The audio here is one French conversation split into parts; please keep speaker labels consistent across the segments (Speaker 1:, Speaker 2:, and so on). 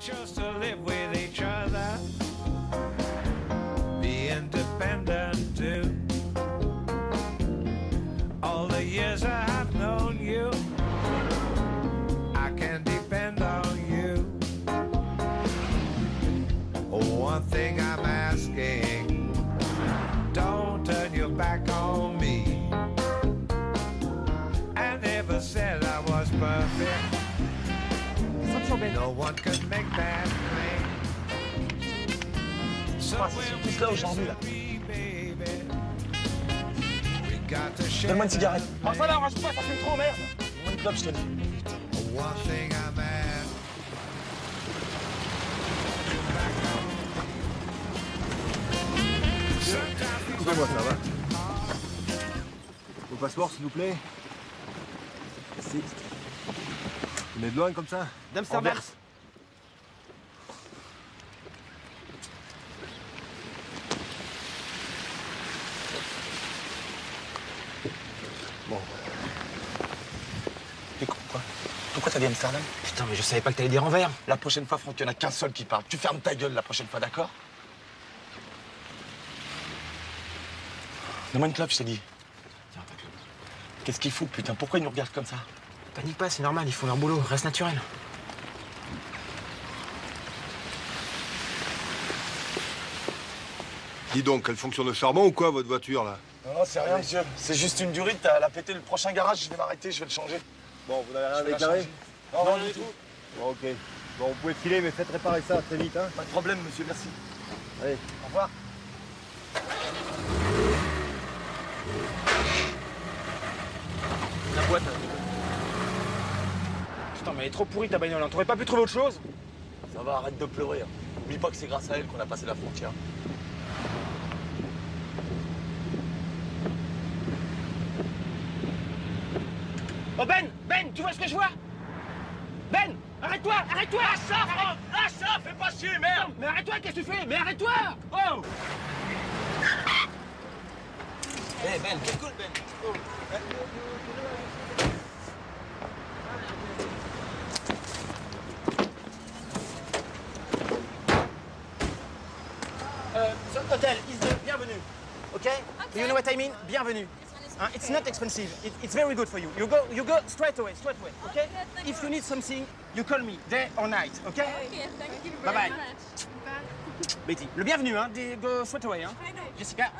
Speaker 1: chose to live with each other. No one could make that claim. So
Speaker 2: Ah, cela aujourd'hui, là.
Speaker 1: share
Speaker 2: Donne-moi une cigarette. Oh, ça va, arrache pas, ça fume trop, merde. Donne-moi une clope, je te dis.
Speaker 3: Excusez-moi, ça va Vos passeports, s'il vous plaît Merci. Vous venez de loin comme ça
Speaker 2: D'Amsterdam.
Speaker 3: Bon,
Speaker 2: Mais quoi? Pourquoi t'as dit Amsterdam? Putain, mais je savais pas que t'allais dire Anvers. La prochaine fois, Franck, il y en a qu'un seul qui parle. Tu fermes ta gueule la prochaine fois, d'accord? Donne-moi une clope, je t'ai dit. Tiens, ta clope. Qu'est-ce qu'il fout, putain? Pourquoi ils nous regardent comme ça?
Speaker 4: Panique pas, c'est normal, ils font leur boulot, reste naturel.
Speaker 3: Dis donc, elle fonctionne au charbon ou quoi, votre voiture, là?
Speaker 2: Non, c'est rien, monsieur. C'est juste une durite. Elle a pété le prochain garage. Je vais m'arrêter, je vais le changer.
Speaker 3: Bon, vous n'avez rien déclaré?
Speaker 2: changer. Non, rien du tout.
Speaker 3: Bon, ok. Bon, vous pouvez filer, mais faites réparer ça très vite, hein
Speaker 2: Pas de problème, monsieur, merci.
Speaker 3: Allez.
Speaker 2: Au revoir. La boîte.
Speaker 4: Mais elle est trop pourrie ta bagnole, hein. t'aurais pas pu trouver autre chose
Speaker 2: Ça va, arrête de pleurer. hein. Oublie pas que c'est grâce à elle qu'on a passé la frontière.
Speaker 4: Oh Ben Ben, tu vois ce que je vois? Ben Arrête-toi Arrête-toi Lâche ça, Franck Lâche ça Fais pas chier, merde Mais arrête-toi, qu'est-ce que tu fais? Mais arrête-toi Oh
Speaker 2: Eh Ben, quel cool Ben
Speaker 4: Euh, ce hôtel is the bienvenue. Okay? You know what I mean? Bienvenue. Hein, it's not expensive. It, it's very good for you. You go, you go straight away, straight away. Okay?
Speaker 5: Okay, you
Speaker 4: If you need something, you call me day or night. Okay?
Speaker 5: Okay, thank you
Speaker 4: Bye
Speaker 5: very
Speaker 4: bye.
Speaker 5: much.
Speaker 4: Betty, le bienvenu, hein? Des- Go straight away, hein? Jessica.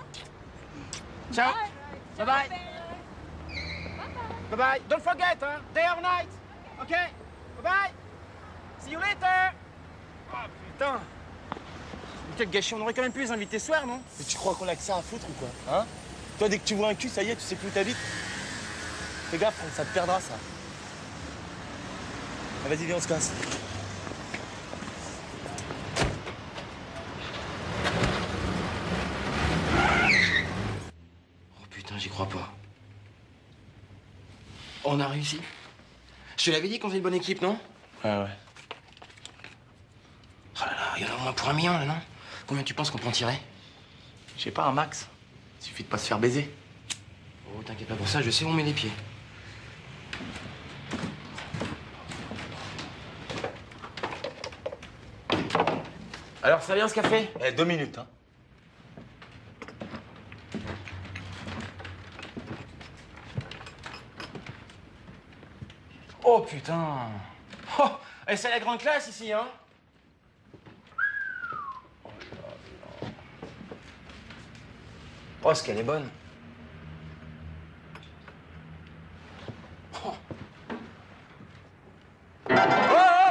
Speaker 4: Ciao.
Speaker 5: Bye.
Speaker 4: Bye bye. Bye bye. Don't forget, hein? Day or night. Okay? Bye bye. See you later. Ah putain. Quel gâchis, on aurait quand même pu les inviter ce soir, non?
Speaker 2: Mais tu crois qu'on a que ça à foutre ou quoi Hein? Toi, dès que tu vois un cul, ça y est, tu sais plus où t'habites. Fais gaffe, Franck, ça te perdra, ça. Ah, Vas-y, viens, on se casse.
Speaker 4: Oh putain, j'y crois pas. On a réussi. Je te l'avais dit qu'on faisait une bonne équipe, non?
Speaker 2: Ouais, ouais.
Speaker 4: Oh là là, il y en a au moins pour un million, là, non? Combien tu penses qu'on peut en tirer?
Speaker 2: Je sais pas, un max. Suffit de pas se faire baiser.
Speaker 4: Oh, t'inquiète pas pour ça, je sais où on met les pieds. Alors, ça vient ce café?
Speaker 2: Eh, deux minutes, hein.
Speaker 4: Oh putain Oh Et c'est la grande classe ici, hein Oh, ce qu'elle est bonne.
Speaker 2: Oh, oh,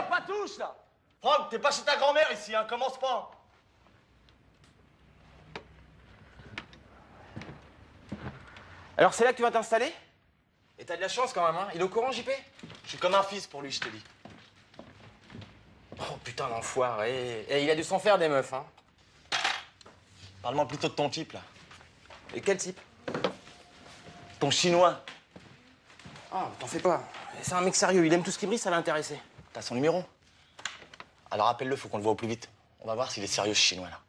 Speaker 2: pas touche, là. Franck, t'es pas chez ta grand-mère ici, hein, commence pas.
Speaker 4: Alors, c'est là que tu vas t'installer? Et t'as de la chance quand même, hein. Il est au courant, JP
Speaker 2: Je suis comme un fils pour lui, je te dis.
Speaker 4: Oh putain, l'enfoiré. Et il a dû s'en faire des meufs, hein.
Speaker 2: Parle-moi plutôt de ton type, là.
Speaker 4: Et quel type?
Speaker 2: Ton chinois.
Speaker 4: Ah, t'en fais pas. C'est un mec sérieux, il aime tout ce qui brille, ça va l'intéresser.
Speaker 2: T'as son numéro? Alors appelle-le, faut qu'on le voit au plus vite. On va voir s'il est sérieux, ce chinois, là.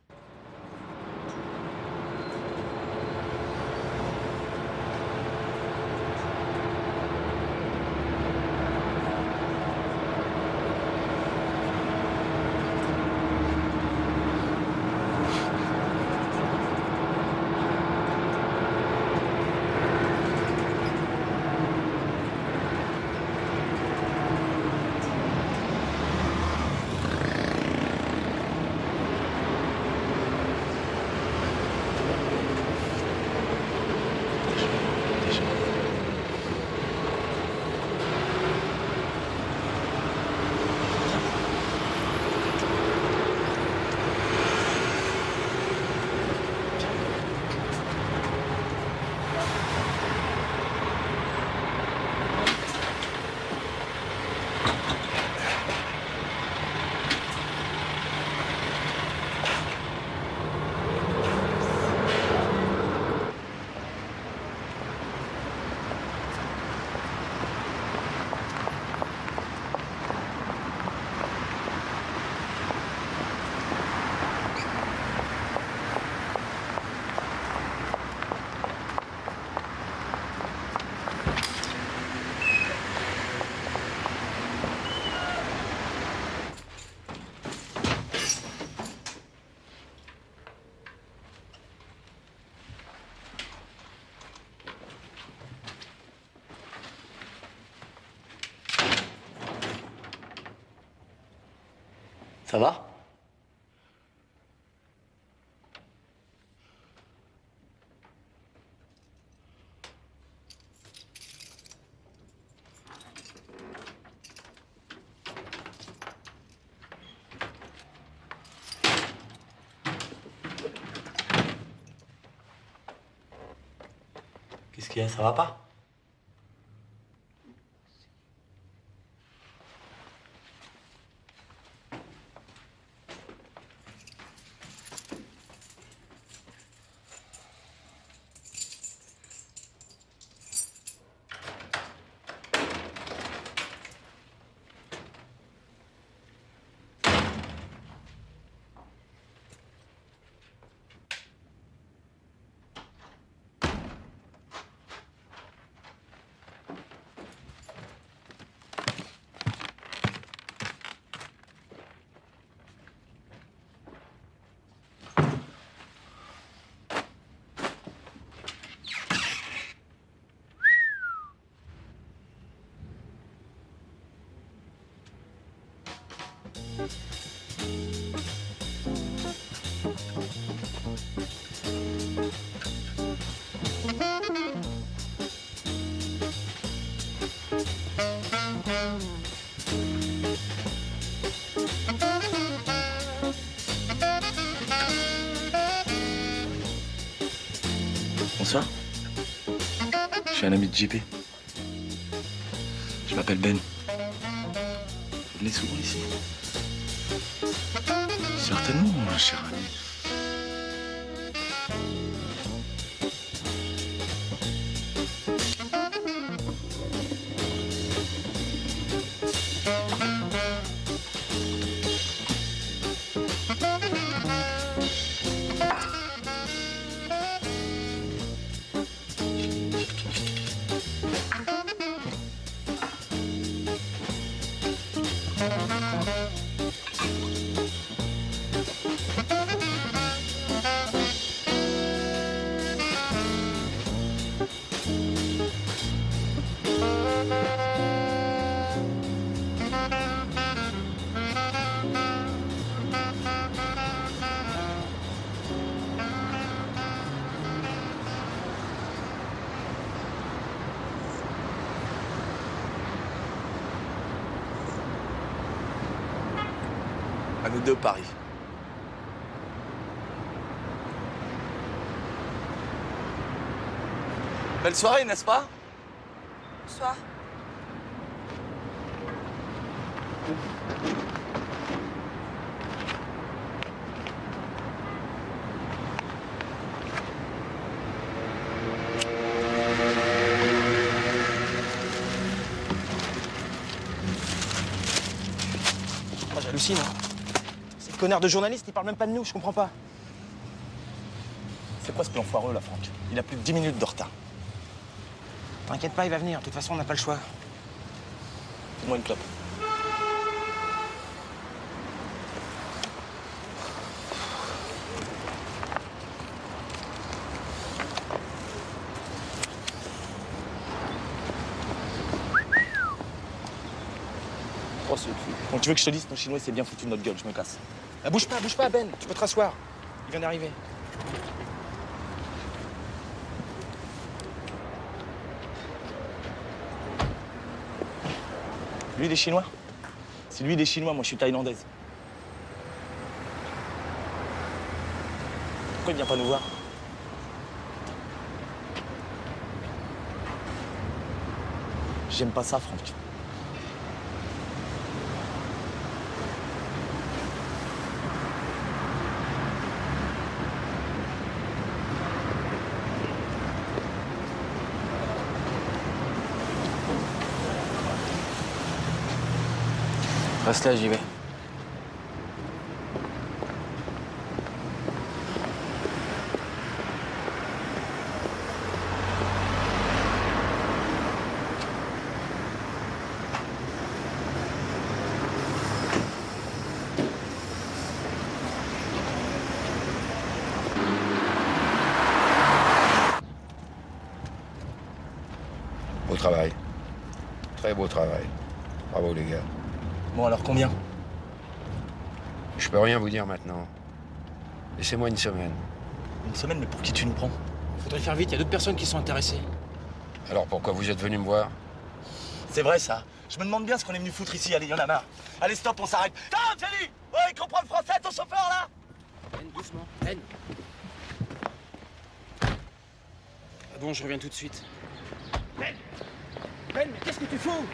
Speaker 2: Ça va? Qu'est-ce qu'il y a? Ça va pas? Suis un ami de JP. Je m'appelle Ben. Vous venez souvent ici? Certainement, mon cher À nous deux, Paris. Belle soirée, n'est-ce pas?
Speaker 5: Bonsoir.
Speaker 4: Moi, j'hallucine. Hein. De journalistes, ils parlent même pas de nous, je comprends pas.
Speaker 2: C'est quoi ce plan foireux, là, Franck? Il a plus de 10 minutes de retard.
Speaker 4: T'inquiète pas, il va venir. De toute façon, on n'a pas le choix.
Speaker 2: Fais-moi une clope. Oh, ce cul. Donc tu veux que je te dise, ton chinois, c'est bien foutu de notre gueule, je me casse.
Speaker 4: Ah, bouge pas, bouge pas, Ben. Tu peux te rasseoir. Il vient d'arriver.
Speaker 2: Lui, est chinois C'est lui, est chinois, moi, je suis thaïlandaise. Pourquoi il vient pas nous voir? J'aime pas ça, Franck. Là, j'y vais.
Speaker 6: Beau travail. Très beau travail. Bravo les gars.
Speaker 2: Bon, alors combien
Speaker 6: Je peux rien vous dire maintenant. Laissez-moi une semaine.
Speaker 2: Une semaine, mais pour qui tu nous prends?
Speaker 4: Faudrait faire vite, il y a d'autres personnes qui sont intéressées.
Speaker 6: Alors pourquoi vous êtes venu me voir?
Speaker 2: C'est vrai ça. Je me demande bien ce qu'on est venu foutre ici. Allez, y en a marre. Allez, stop, on s'arrête. Tom, Jenny Ouais, il comprend le français, ton chauffeur là
Speaker 4: Ben, doucement. Ben. Ah bon, je reviens tout de suite. Ben Ben, mais qu'est-ce que tu fous?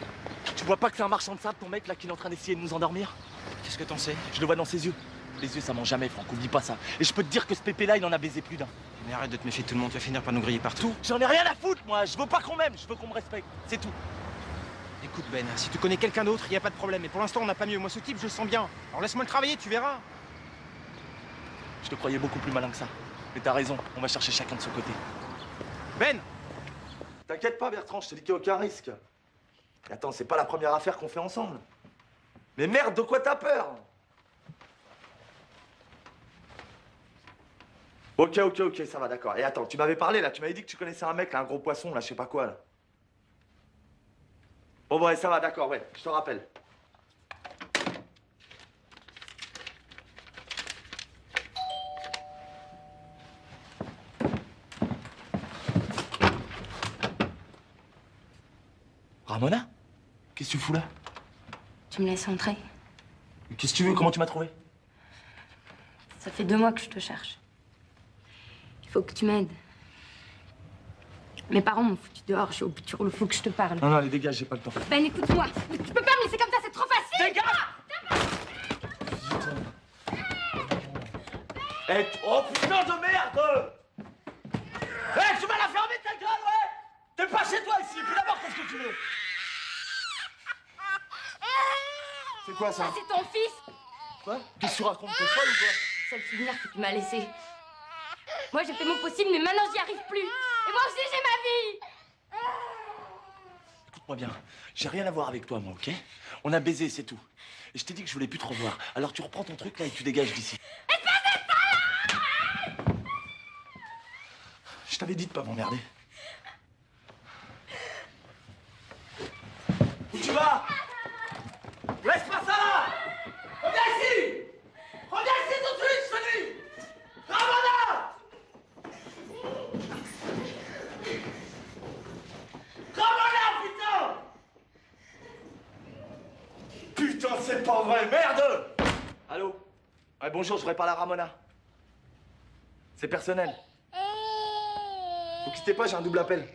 Speaker 2: Tu vois pas que c'est un marchand de sable, ton mec là, qui est en train d'essayer de nous endormir?
Speaker 4: Qu'est-ce que t'en sais?
Speaker 2: Je le vois dans ses yeux. Les yeux, ça ment jamais, Franck, oublie pas ça. Et je peux te dire que ce pépé là, il en a baisé plus d'un.
Speaker 4: Mais arrête de te méfier de tout le monde, tu vas finir par nous griller partout.
Speaker 2: J'en ai rien à foutre, moi. Je veux pas qu'on m'aime, je veux qu'on me respecte. C'est tout.
Speaker 4: Écoute Ben, si tu connais quelqu'un d'autre, il y a pas de problème. Mais pour l'instant, on n'a pas mieux. Moi, ce type, je le sens bien. Alors laisse-moi le travailler, tu verras.
Speaker 2: Je te croyais beaucoup plus malin que ça. Mais t'as raison, on va chercher chacun de son côté.
Speaker 4: Ben
Speaker 2: T'inquiète pas, Bertrand, je te dis qu'il n'y a aucun risque. Et attends, c'est pas la première affaire qu'on fait ensemble. Mais merde, de quoi t'as peur? Ok, ok, ok, ça va, d'accord. Et attends, tu m'avais parlé là, tu m'avais dit que tu connaissais un mec, là, un gros poisson, là, je sais pas quoi, là. Bon, ouais, ça va, d'accord, ouais, je te rappelle. Ramona? Qu'est-ce que tu fous là?
Speaker 5: Tu me laisses entrer
Speaker 2: Qu'est-ce que tu veux? Comment tu m'as trouvé?
Speaker 5: Ça fait deux mois que je te cherche. Il faut que tu m'aides. Mes parents m'ont foutu dehors, je suis au du rouleau, faut que je te parle.
Speaker 2: Non, non, allez, dégage, j'ai pas le temps.
Speaker 5: Ben écoute-moi, tu peux pas me laisser comme ça, c'est trop facile
Speaker 2: Dégage Eh, oh putain de merde Eh, tu vas la fermer ta gueule, ouais T'es pas chez toi ici, puis d'abord, qu'est-ce que tu veux C'est quoi ça
Speaker 5: Ça, c'est ton fils
Speaker 2: Quoi Qu'est-ce que tu racontes T'es folle ou quoi
Speaker 5: C'est le souvenir que tu m'as laissé. Moi, j'ai fait mon possible, mais maintenant, j'y arrive plus. Et moi aussi, j'ai ma vie
Speaker 2: Écoute-moi bien, j'ai rien à voir avec toi, moi, ok? On a baisé, c'est tout. Et je t'ai dit que je voulais plus te revoir. Alors tu reprends ton truc là et tu dégages d'ici. Je t'avais dit de pas m'emmerder. Où tu vas? Laisse pas ça là Reviens ici Reviens ici tout de suite, je te dis Ramona Ramona, putain c'est pas vrai, merde Allô? Ouais, bonjour, je voudrais parler à Ramona. C'est personnel. Vous quittez pas, j'ai un double appel.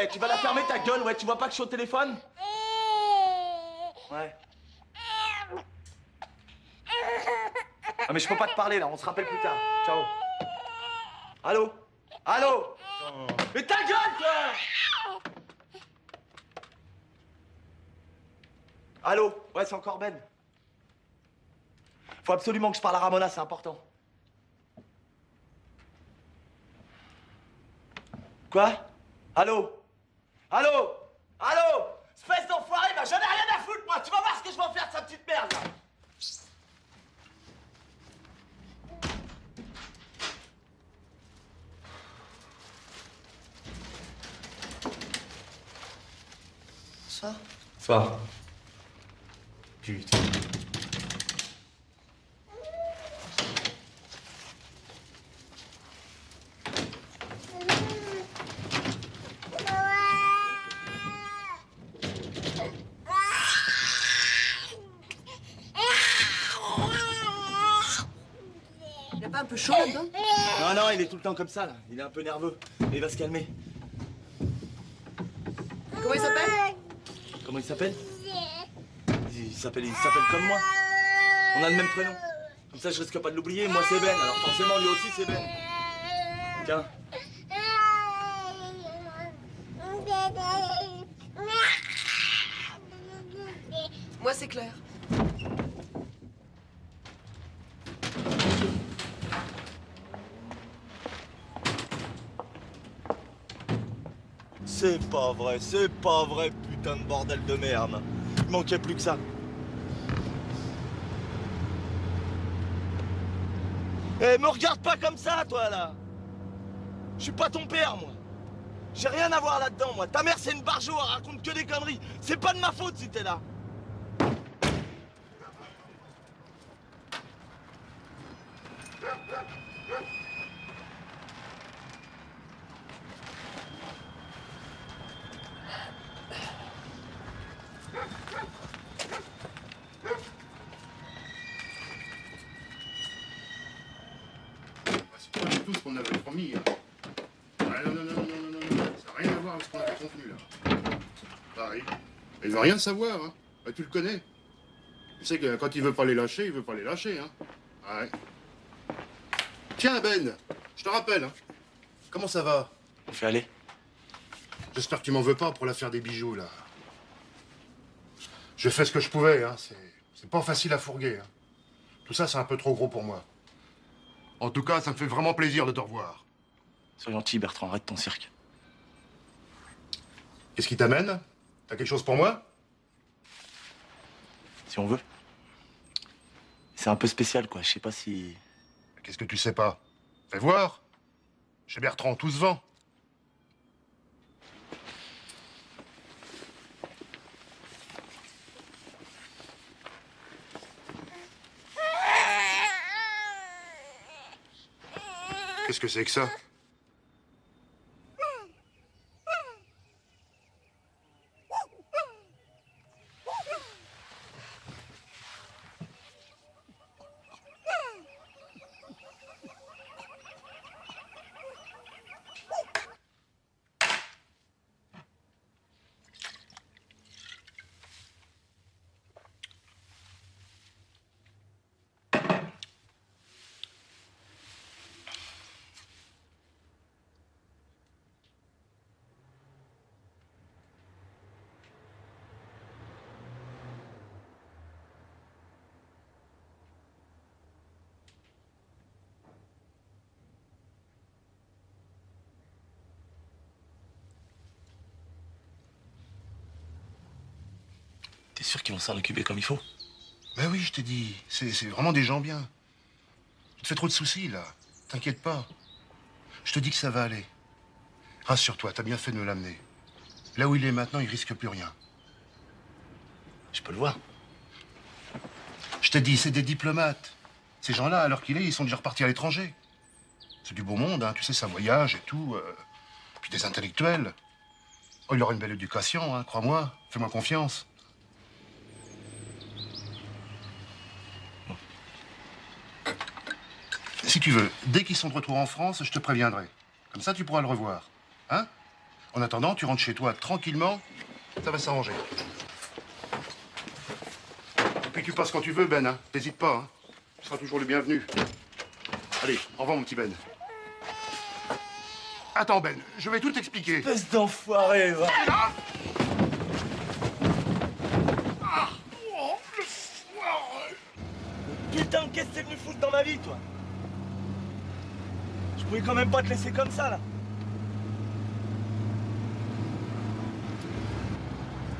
Speaker 2: Eh, tu vas la fermer ta gueule, ouais, tu vois pas que je suis au téléphone? Ouais. Ah mais je peux pas te parler là, on se rappelle plus tard. Ciao. Allô? Allô? Mais ta gueule toi Allô Ouais, c'est encore Ben. Faut absolument que je parle à Ramona, c'est important. Quoi Allô Allô Allô Espèce d'enfoiré, bah j'en ai rien à foutre moi Tu vas voir ce que je vais en faire de sa petite merde là
Speaker 7: Ça
Speaker 2: Soir. Putain.
Speaker 7: Il a pas un peu chaud là-dedans
Speaker 2: Non, non, il est tout le temps comme ça là. Il est un peu nerveux. Mais il va se calmer.
Speaker 7: Comment il s'appelle?
Speaker 2: Comment il s'appelle? S'appelle comme moi. On a le même prénom. Comme ça, je risque pas de l'oublier. Moi, c'est Ben. Alors forcément, lui aussi, c'est Ben. Tiens.
Speaker 7: Moi, c'est Claire.
Speaker 2: C'est pas vrai, c'est pas vrai, putain de bordel de merde. Il manquait plus que ça. Eh, me regarde pas comme ça, toi, là Je suis pas ton père, moi J'ai rien à voir là-dedans, moi. Ta mère, c'est une barjo, elle raconte que des conneries. C'est pas de ma faute si t'es là.
Speaker 8: tout ce qu'on avait promis. hein. Ah, non, non, non, non, non, non, non, ça n'a rien à voir avec ce qu'on avait convenu là. Pareil. Il veut rien savoir, hein. Bah, tu le connais. Tu sais que quand il veut pas les lâcher, il veut pas les lâcher, hein. Ouais. Tiens, Ben, je te rappelle, hein. Comment ça va?
Speaker 2: On fait aller.
Speaker 8: J'espère que tu m'en veux pas pour l'affaire des bijoux, là. Je fais ce que je pouvais, hein. C'est, c'est pas facile à fourguer, hein. Tout ça, c'est un peu trop gros pour moi. En tout cas, ça me fait vraiment plaisir de te revoir.
Speaker 2: Sois gentil, Bertrand, arrête ton cirque.
Speaker 8: Qu'est-ce qui t'amène? T'as quelque chose pour moi?
Speaker 2: Si on veut. C'est un peu spécial, quoi. Je sais pas si.
Speaker 8: Qu'est-ce que tu sais pas? Fais voir. Chez Bertrand, tout se vend. Qu'est-ce que c'est que ça
Speaker 2: T'es sûr qu'ils vont s'en occuper comme il faut
Speaker 8: Ben oui, je t'ai dit, c'est vraiment des gens bien. Tu te fais trop de soucis, là. T'inquiète pas. Je te dis que ça va aller. Rassure-toi, t'as bien fait de me l'amener. Là où il est maintenant, il risque plus rien.
Speaker 2: Je peux le voir.
Speaker 8: Je t'ai dit, c'est des diplomates. Ces gens-là, à l'heure qu'il est, ils sont déjà repartis à l'étranger. C'est du beau monde, hein, tu sais, ça voyage et tout. euh, Puis des intellectuels. Oh, il aura une belle éducation, hein, crois-moi. Fais-moi confiance. Si tu veux, dès qu'ils sont de retour en France, je te préviendrai. Comme ça, tu pourras le revoir. Hein? En attendant, tu rentres chez toi tranquillement. Ça va s'arranger. Et puis tu passes quand tu veux, Ben. Hein. Pas. Hein. Tu seras toujours le bienvenu. Allez, au revoir, mon petit Ben. Attends, Ben, je vais tout t'expliquer.
Speaker 2: Espèce d'enfoiré, va. Putain, qu'est-ce que t'es venu foutre dans ma vie, toi? Pouvais quand même pas te laisser comme ça, là.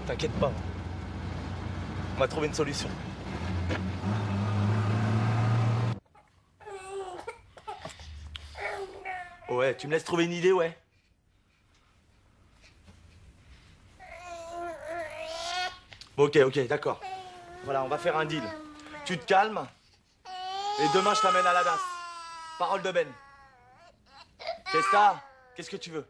Speaker 2: T'inquiète pas. On va trouver une solution. Ouais, tu me laisses trouver une idée, ouais. Ok, ok, d'accord. Voilà, on va faire un deal. Tu te calmes, et demain je t'amène à la DAS. Parole de Ben. T'as Qu'est-ce que tu veux?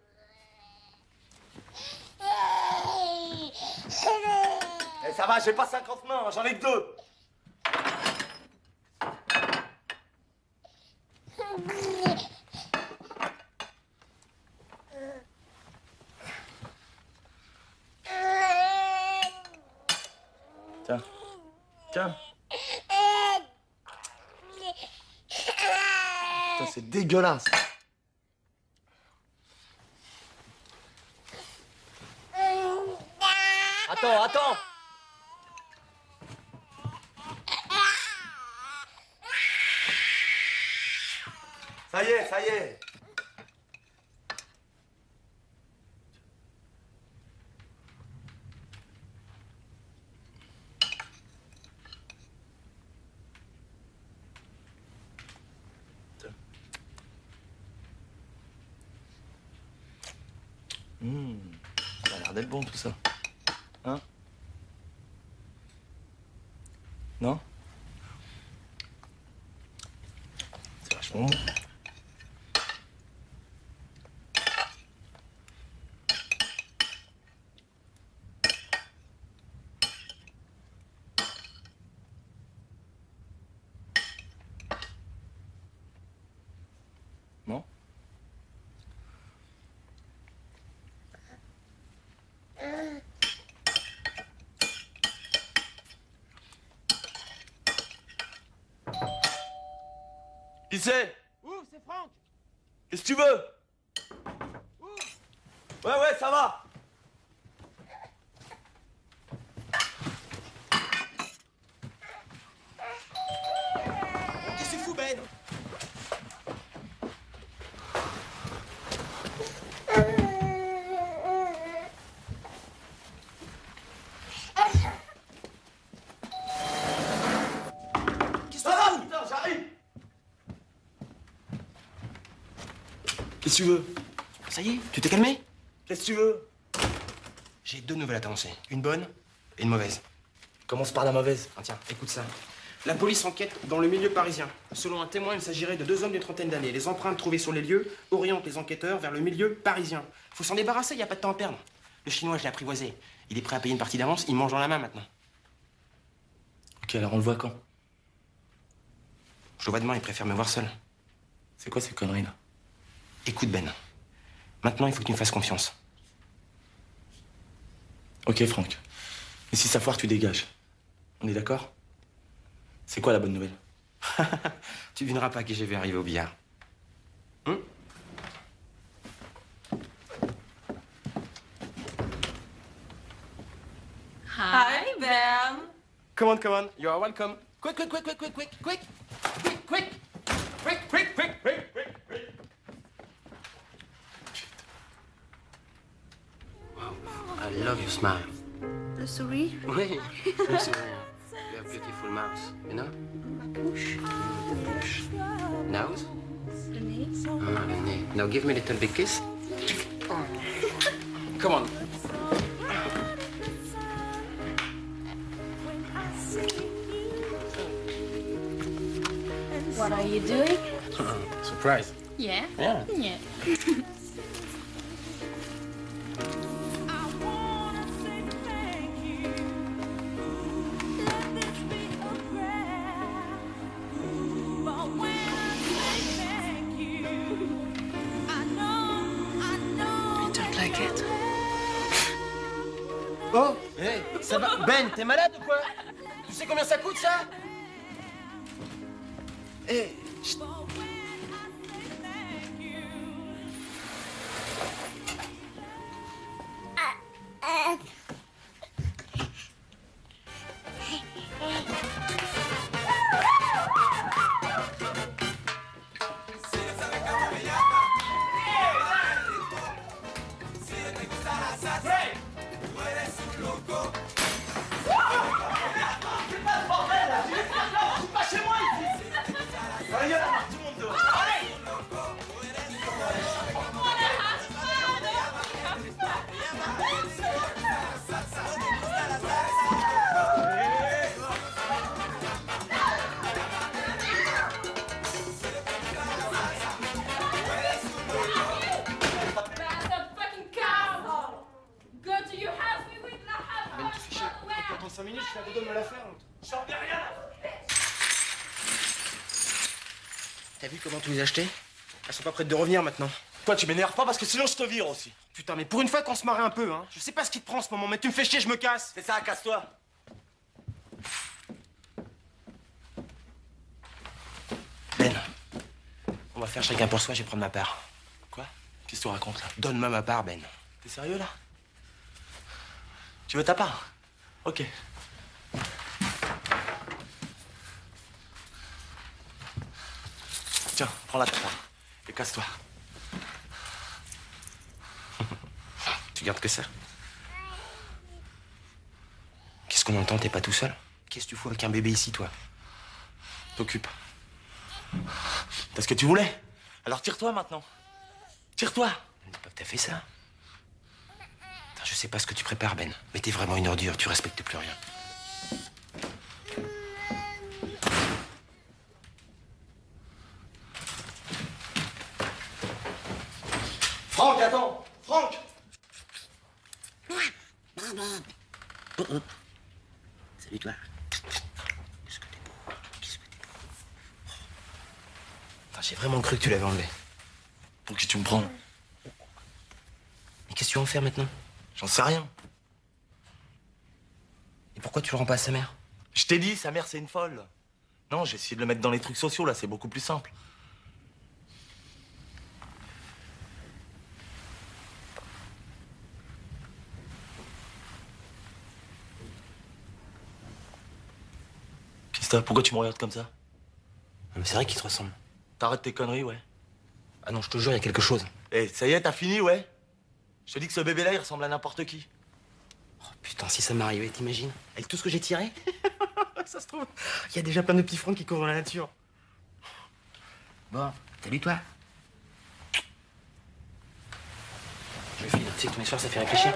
Speaker 2: Eh, ça va, j'ai pas 50 mains, j'en ai deux. Tiens. Tiens. C'est dégueulasse. Attends. Ça y est, ça y est. Mmh, ça a l'air d'être bon tout ça. Non C'est vachement bon. Non Qui c'est
Speaker 4: Ouvre, c'est Franck.
Speaker 2: Qu'est-ce que tu veux Ouais, ouais, ça va
Speaker 4: Qu'est-ce que tu fous, Ben Qu'est-ce que
Speaker 2: Ça
Speaker 4: tu
Speaker 2: va,
Speaker 4: fous
Speaker 2: putain, j'arrive Qu'est-ce que tu veux
Speaker 4: Ça y est, tu t'es calmé?
Speaker 2: Qu'est-ce que tu veux?
Speaker 4: J'ai deux nouvelles à t'annoncer. Une bonne et une mauvaise.
Speaker 2: Commence par la mauvaise.
Speaker 4: Ah, tiens, écoute ça. La police enquête dans le milieu parisien. Selon un témoin, il s'agirait de deux hommes d'une trentaine d'années. Les empreintes trouvées sur les lieux orientent les enquêteurs vers le milieu parisien. Faut s'en débarrasser, il n'y a pas de temps à perdre. Le chinois, je l'ai apprivoisé. Il est prêt à payer une partie d'avance, il mange dans la main maintenant.
Speaker 2: Ok, alors on le voit quand?
Speaker 4: Je le vois demain, il préfère me voir seul.
Speaker 2: C'est quoi ces conneries là?
Speaker 4: Écoute, Ben. Maintenant, il faut que tu me fasses confiance.
Speaker 2: Ok, Franck. Et si ça foire, tu dégages. On est d'accord C'est quoi la bonne nouvelle
Speaker 4: Tu devineras pas qui j'ai vu arriver au billard. Hum
Speaker 9: Hi, Ben.
Speaker 4: Come on, come on. You are welcome. Quick, quick, quick, quick, quick, quick, quick. Quick, quick. Quick, quick, quick, quick, quick, quick. I love your smile.
Speaker 9: Le sourire.
Speaker 4: Oui, le sourire. You have beautiful mouth, you know?
Speaker 9: Bouche.
Speaker 4: Nose?
Speaker 9: Le nez.
Speaker 4: Ah, le nez. Now give me a little big kiss. Come on.
Speaker 5: What are you doing?
Speaker 4: Surprise.
Speaker 5: Yeah.
Speaker 4: Yeah.
Speaker 5: Yeah.
Speaker 4: Ben, t'es malade ou quoi? Tu sais combien ça coûte ça? Eh. Tu les as achetées Elles sont pas prêtes de revenir maintenant.
Speaker 2: Toi, tu m'énerves pas parce que sinon je te vire aussi.
Speaker 4: Putain, mais pour une fois qu'on se marrait un peu, hein. Je sais pas ce qui te prend en ce moment, mais tu me fais chier, je me casse.
Speaker 2: C'est ça, casse-toi.
Speaker 4: Ben, on va faire chacun pour soi, je vais prendre ma part.
Speaker 2: Quoi? Qu'est-ce que tu racontes là?
Speaker 4: Donne-moi ma part, Ben.
Speaker 2: T'es sérieux là? Tu veux ta part? Ok. Tiens, prends la ta part. Et casse-toi.
Speaker 4: Tu gardes que ça? Qu'est-ce qu'on entend? T'es pas tout seul? Qu'est-ce que tu fous avec un bébé ici, toi?
Speaker 2: T'occupe. T'as ce que tu voulais? Alors tire-toi maintenant. Tire-toi.
Speaker 4: Dis pas que t'as fait ça. Putain, je sais pas ce que tu prépares, Ben. Mais t'es vraiment une ordure, tu respectes plus rien.
Speaker 2: Franck, attends Franck
Speaker 4: Salut, toi. Qu'est-ce que t'es beau. Qu'est-ce que t'es beau. J'ai vraiment cru que tu l'avais enlevé.
Speaker 2: Pour qui tu me prends?
Speaker 4: Mais qu'est-ce que tu vas en faire maintenant?
Speaker 2: J'en sais rien.
Speaker 4: Et pourquoi tu le rends pas à sa mère?
Speaker 2: Je t'ai dit, sa mère c'est une folle. Non, j'ai essayé de le mettre dans les trucs sociaux là, c'est beaucoup plus simple. Qu'est-ce que t'as Pourquoi tu me regardes comme ça
Speaker 4: Mais c'est vrai qu'il te ressemble.
Speaker 2: T'arrêtes tes conneries, ouais.
Speaker 4: Ah non, je te jure, il y a quelque chose.
Speaker 2: Eh, ça y est, t'as fini, ouais Je te dis que ce bébé-là, il ressemble à n'importe qui.
Speaker 4: Oh, putain, si ça m'arrivait, t'imagines Avec tout ce que j'ai tiré Ça se trouve, il y a déjà plein de petits francs qui courent dans la nature. Bon, salut toi. Je vais filer, tu sais que tous mes soirs, ça fait réfléchir.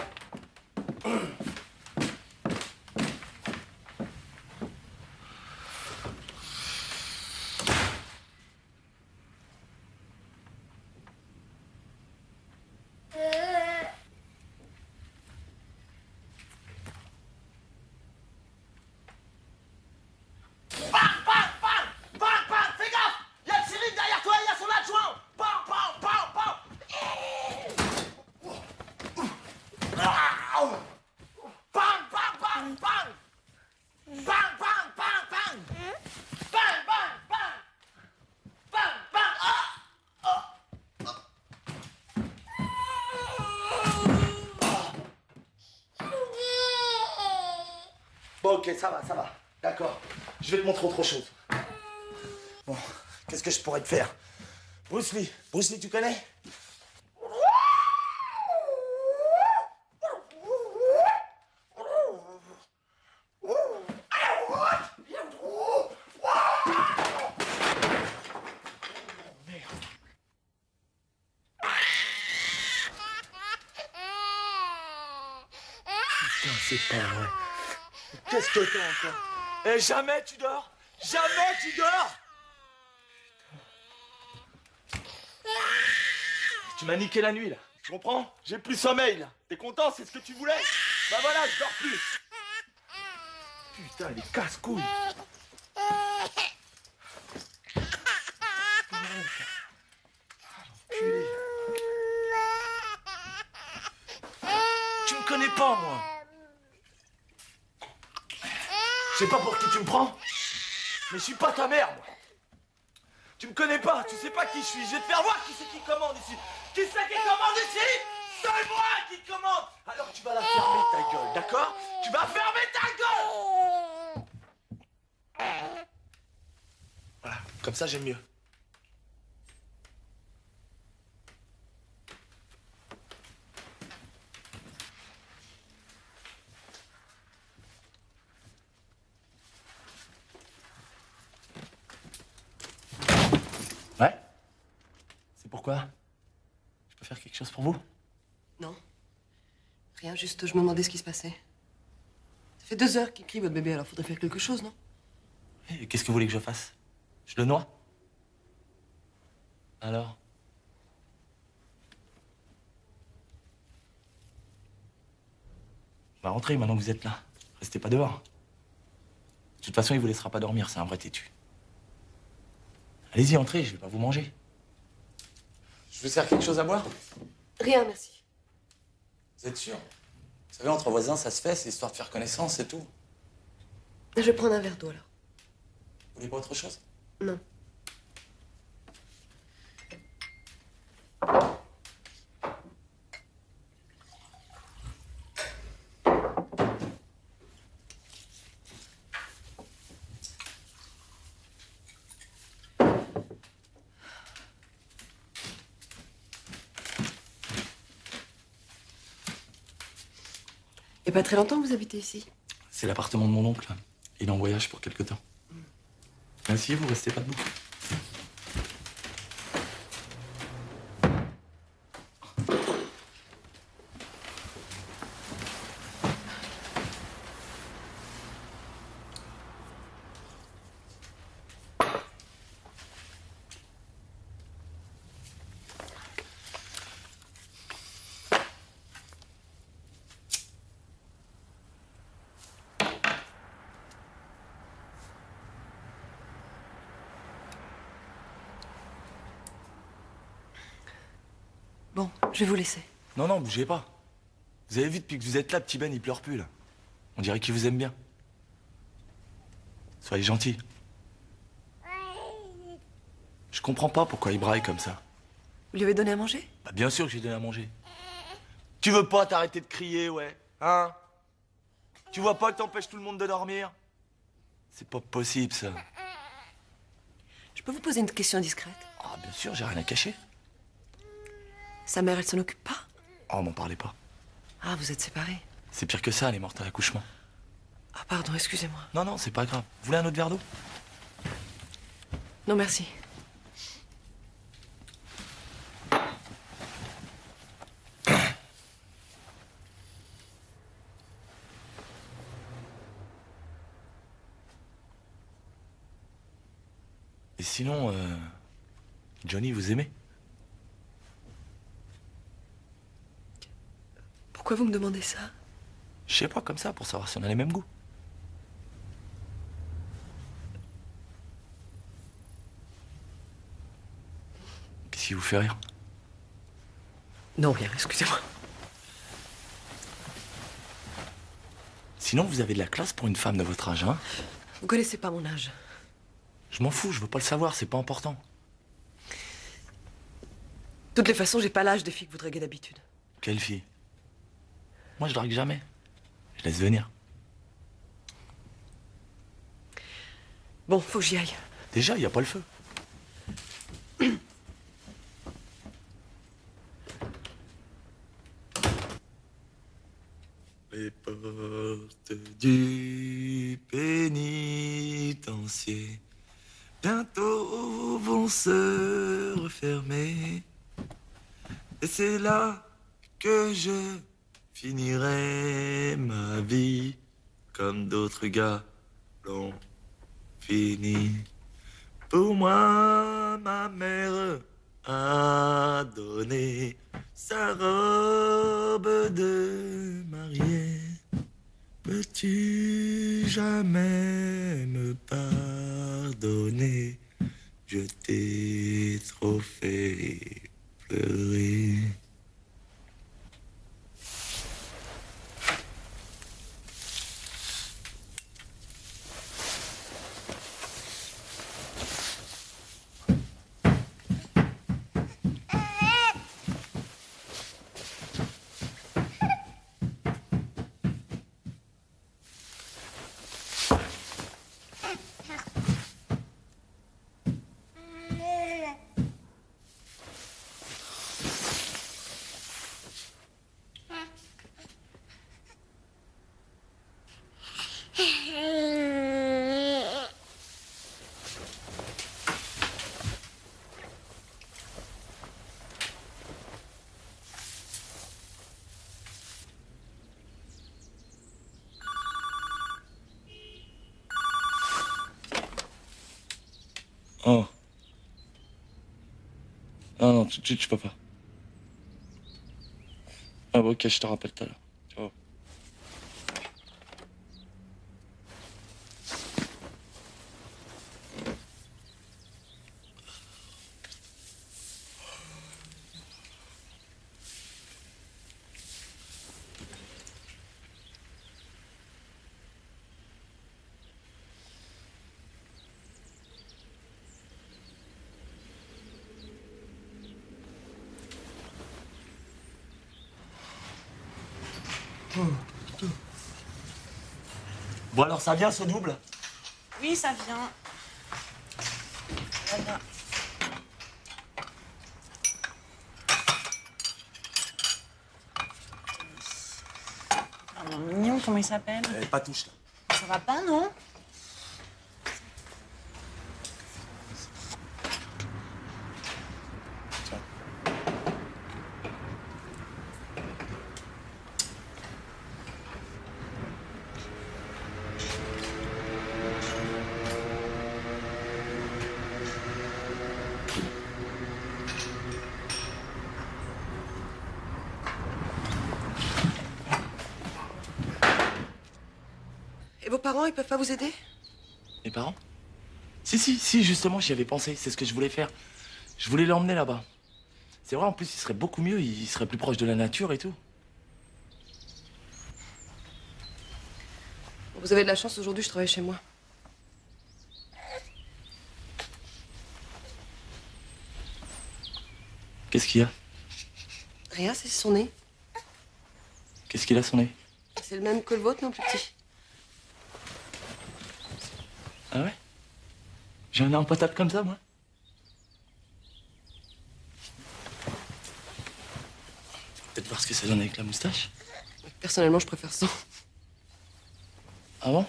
Speaker 2: Bam, bam, bam Bam, bam Fais gaffe Il y a Cyril derrière toi, il y a son adjoint Bam, bam, bam, bam Ah Bam, bam, bam, bam Bam, bam, bam, bam Bam, bam, bam Bam, bam Ah Bon, ok, ça va, ça va. D'accord. Je vais te montrer autre chose. Bon, qu'est-ce que je pourrais te faire? Bruce Lee. Bruce Lee, tu connais Putain, c'est pas vrai. Qu'est-ce que t'as Et jamais tu dors Jamais tu dors Tu m'as niqué la nuit là. Tu comprends? J'ai plus sommeil là. T'es content? C'est ce que tu voulais? Bah voilà, je dors plus. Putain, il est casse-couille. Enculé. Tu me connais pas moi. Je sais pas pour qui tu me prends, mais je suis pas ta mère, moi. Tu me connais pas, tu sais pas qui je suis. Je vais te faire voir qui c'est qui commande ici. Qui c'est qui commande ici? C'est moi qui commande Alors tu vas la fermer ta gueule, d'accord? Tu vas fermer ta gueule Voilà, comme ça j'aime mieux. Ouais C'est pourquoi Je peux faire quelque chose pour vous?
Speaker 7: Non. Rien, juste je me demandais ce qui se passait. Ça fait deux heures qu'il crie votre bébé, alors faudrait faire quelque chose, non?
Speaker 2: Qu'est-ce que vous voulez que je fasse? Je le noie? Alors? Va rentrer maintenant que vous êtes là. Restez pas dehors. De toute façon, il vous laissera pas dormir, c'est un vrai têtu. Allez-y, entrez, je vais pas vous manger. Je vous sers quelque chose à boire?
Speaker 7: Rien, merci.
Speaker 2: Vous êtes sûr? Vous savez, entre voisins, ça se fait, c'est histoire de faire connaissance, c'est tout.
Speaker 7: Je vais prendre un verre d'eau, alors.
Speaker 2: Vous voulez pas autre chose?
Speaker 7: Non. Et pas très longtemps que vous habitez ici
Speaker 2: C'est l'appartement de mon oncle. Il est en voyage pour quelque temps. Merci, vous restez pas debout.
Speaker 7: Bon, je vais vous laisser.
Speaker 2: Non, non, bougez pas. Vous avez vu depuis que vous êtes là, petit Ben, il pleure plus, là. On dirait qu'il vous aime bien. Soyez gentil. Je comprends pas pourquoi il braille comme ça.
Speaker 7: Vous lui avez donné à manger?
Speaker 2: Bah, bien sûr que j'ai donné à manger. Tu veux pas t'arrêter de crier, ouais Hein? Tu vois pas que t'empêches tout le monde de dormir? C'est pas possible, ça.
Speaker 7: Je peux vous poser une question discrète?
Speaker 2: Ah, bien sûr, j'ai rien à cacher.
Speaker 7: Sa mère, elle s'en occupe pas
Speaker 2: Oh, m'en parlez pas.
Speaker 7: Ah, vous êtes séparés
Speaker 2: C'est pire que ça, elle est morte à l'accouchement.
Speaker 7: Ah, pardon, excusez-moi.
Speaker 2: Non, non, c'est pas grave. Vous voulez un autre verre d'eau?
Speaker 7: Non, merci.
Speaker 2: Et sinon, euh, Johnny, vous aimez?
Speaker 7: Pourquoi vous me demandez ça?
Speaker 2: Je sais pas, comme ça, pour savoir si on a les mêmes goûts. Qu'est-ce qui vous fait rire?
Speaker 7: Non, rien, excusez-moi.
Speaker 2: Sinon, vous avez de la classe pour une femme de votre âge, hein?
Speaker 7: Vous connaissez pas mon âge.
Speaker 2: Je m'en fous, je veux pas le savoir, c'est pas important.
Speaker 7: De toutes les façons, j'ai pas l'âge des filles que vous draguez d'habitude.
Speaker 2: Quelle fille? Moi, je drague jamais. Je laisse venir.
Speaker 7: Bon, faut que j'y aille.
Speaker 2: Déjà, il y a pas le feu. Les portes du pénitencier bientôt vont se refermer. Et c'est là que je finirai ma vie comme d'autres gars l'ont fini. Pour moi, ma mère a donné sa robe de mariée. Peux-tu jamais me pardonner? Je t'ai trop fait pleurer. Oh. Non, non, tout de suite, peux pas. Ah bon, ok, je te rappelle tout à l'heure. Ciao. Bon alors, ça vient ce double
Speaker 10: Oui, ça vient. Voilà. Oh, mignon, comment il s'appelle?
Speaker 2: Pas touche là.
Speaker 10: Ça va pas, non?
Speaker 7: Ils peuvent pas vous aider?
Speaker 2: Mes parents? Si, si, si, justement, j'y avais pensé. C'est ce que je voulais faire. Je voulais l'emmener là-bas. C'est vrai, en plus, il serait beaucoup mieux. Il serait plus proche de la nature et tout.
Speaker 7: Vous avez de la chance, aujourd'hui, je travaille chez moi.
Speaker 2: Qu'est-ce qu'il y a?
Speaker 7: Rien, c'est son nez.
Speaker 2: Qu'est-ce qu'il a son nez?
Speaker 7: C'est le même que le vôtre, non plus petit
Speaker 2: Ah ouais J'ai un nez impotable comme ça, moi Peut-être voir ce que ça donne avec la moustache
Speaker 7: Personnellement, je préfère ça.
Speaker 2: Ah bon?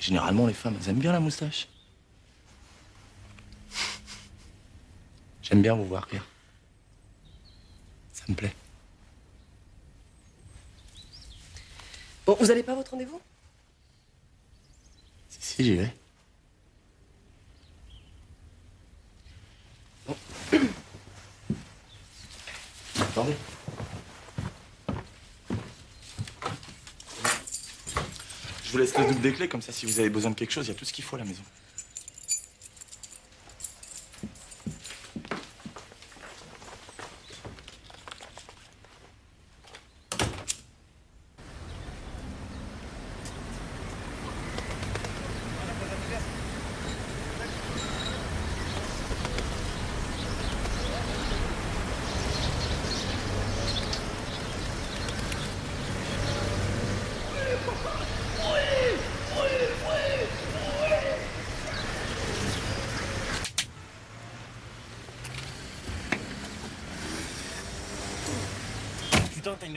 Speaker 2: Généralement, les femmes, elles aiment bien la moustache. J'aime bien vous voir rire. Ça me plaît.
Speaker 7: Bon, vous allez pas à votre rendez-vous?
Speaker 2: Si, si, j'y vais. Attendez. Je vous laisse le double des clés, comme ça, si vous avez besoin de quelque chose, il y a tout ce qu'il faut à la maison.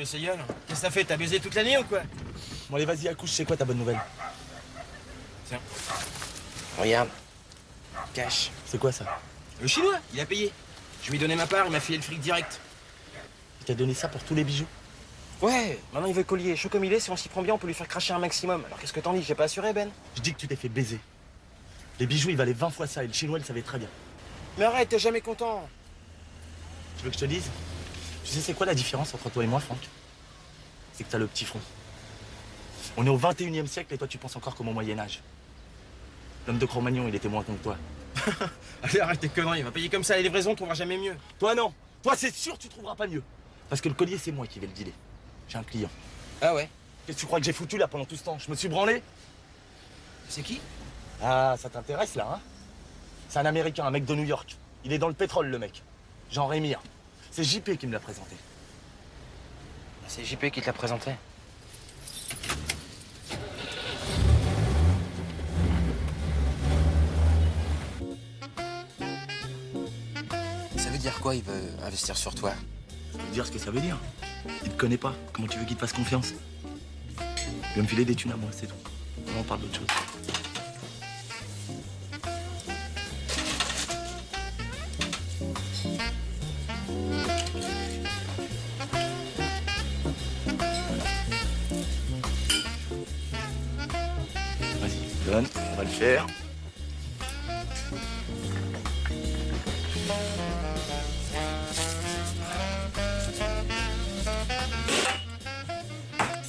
Speaker 4: De gueules. Qu'est-ce que ça fait T'as baisé toute l'année ou quoi
Speaker 2: Bon, allez, vas-y, accouche, c'est quoi ta bonne nouvelle
Speaker 4: Tiens. Regarde. Cash.
Speaker 2: C'est quoi ça
Speaker 4: Le chinois, il a payé. Je lui ai donné ma part, il m'a filé le fric direct.
Speaker 2: Il t'a donné ça pour tous les bijoux
Speaker 4: Ouais, maintenant il veut collier. Chaud comme il est, si on s'y prend bien, on peut lui faire cracher un maximum. Alors qu'est-ce que t'en dis J'ai pas assuré, Ben
Speaker 2: Je dis que tu t'es fait baiser. Les bijoux, ils valaient 20 fois ça, et le chinois, il savait très bien.
Speaker 4: Mais arrête, t'es jamais content.
Speaker 2: Tu veux que je te dise Tu sais, c'est quoi la différence entre toi et moi, Franck? C'est que t'as le petit front. On est au 21 e siècle et toi, tu penses encore comme au Moyen-Âge. L'homme de Cro-Magnon, il était moins con que toi.
Speaker 4: Allez, arrête tes conneries, il va payer comme ça les livraisons, trouvera jamais mieux.
Speaker 2: Toi, non Toi, c'est sûr, tu trouveras pas mieux. Parce que le collier, c'est moi qui vais le dealer. J'ai un client.
Speaker 4: Ah ouais?
Speaker 2: Qu'est-ce que tu crois que j'ai foutu là pendant tout ce temps? Je me suis branlé?
Speaker 4: C'est qui?
Speaker 2: Ah, ça t'intéresse là, hein? C'est un Américain, un mec de New York. Il est dans le pétrole, le mec. Jean Rémire. C'est JP qui me l'a présenté.
Speaker 4: C'est JP qui te l'a présenté. Ça veut dire quoi, il veut investir sur toi?
Speaker 2: Ça veut dire ce que ça veut dire. Il te connaît pas. Comment tu veux qu'il te fasse confiance? Il va me filer des thunes à moi, c'est tout. On en parle d'autre chose. C'est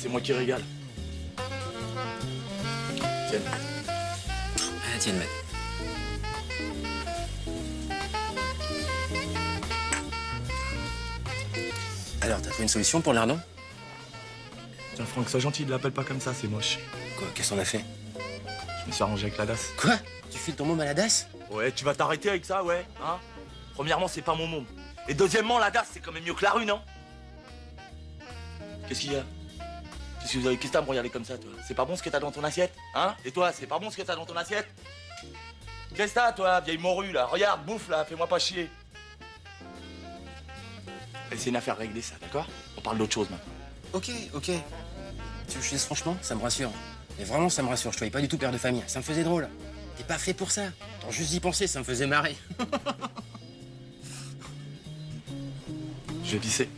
Speaker 2: moi qui régale. Tiens.
Speaker 4: Ah, tiens, maître. Alors, t'as trouvé une solution pour l'Ardon?
Speaker 2: Tiens, Franck, sois gentil, ne l'appelle pas comme ça, c'est moche.
Speaker 4: Quoi Qu'est-ce qu'on a fait?
Speaker 2: Je me suis arrangé avec la DAS.
Speaker 4: Quoi Tu files ton mot maladasse
Speaker 2: Ouais, tu vas t'arrêter avec ça, ouais, hein Premièrement, c'est pas mon môme. Et deuxièmement, la DAS, c'est quand même mieux que la rue, non Qu'est-ce qu'il y a Qu'est-ce que vous avez Qu'est-ce que t'as à me regarder comme ça, toi C'est pas bon ce que t'as dans ton assiette Hein Et toi, c'est pas bon ce que t'as dans ton assiette Qu'est-ce que t'as, toi, vieille morue, là Regarde, bouffe, là, fais-moi pas chier. C'est une affaire réglée, ça, d'accord On parle d'autre chose, maintenant.
Speaker 4: Ok, ok. Tu dise franchement, ça me rassure. Mais vraiment, ça me rassure. Je te voyais pas du tout père de famille. Ça me faisait drôle. T'es pas fait pour ça. Tant juste d'y penser, ça me faisait marrer.
Speaker 2: Je vissais.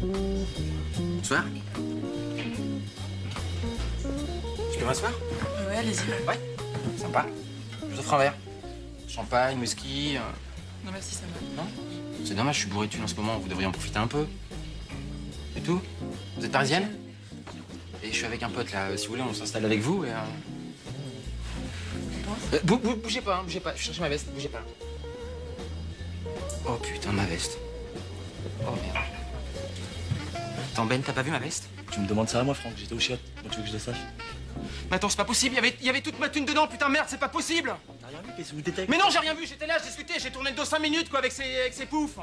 Speaker 4: Bonsoir. Je peux m'asseoir
Speaker 10: Ouais, allez-y.
Speaker 4: Ouais. Sympa. Je vous offre un verre. Champagne, whisky. euh,
Speaker 10: Non, merci, ça va.
Speaker 4: Non? C'est dommage, je suis bourré de thunes en ce moment. Vous devriez en profiter un peu. C'est tout Vous êtes parisienne Et je suis avec un pote là. Si vous voulez, on s'installe avec vous et. euh, euh, bou- bou- bougez pas, hein, bougez pas. Je cherche ma veste, bougez pas. Oh putain, ma veste. Oh merde. Attends, Ben, t'as pas vu ma veste?
Speaker 2: Tu me demandes ça à moi, Franck J'étais au chiottes. Comment tu veux que je le sache?
Speaker 4: Mais attends, c'est pas possible. Il y avait, il y avait toute ma thune dedans. Putain, merde, c'est pas possible.
Speaker 2: T'as rien vu Qu'est-ce que vous t'étais
Speaker 4: Mais non, j'ai rien vu. J'étais là, je discutais. J'ai tourné le dos 5 minutes quoi avec ces, avec ces poufs.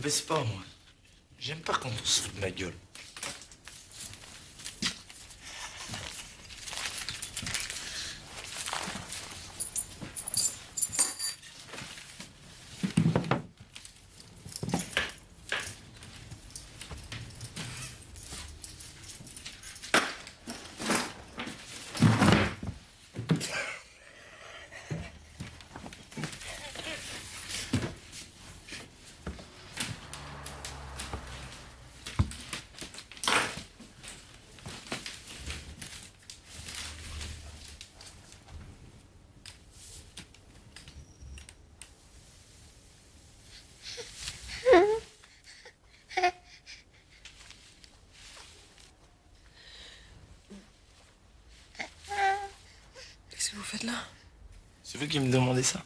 Speaker 2: Baisse pas, moi. J'aime pas quand on se fout de ma gueule. C'est vous qui me demandez ça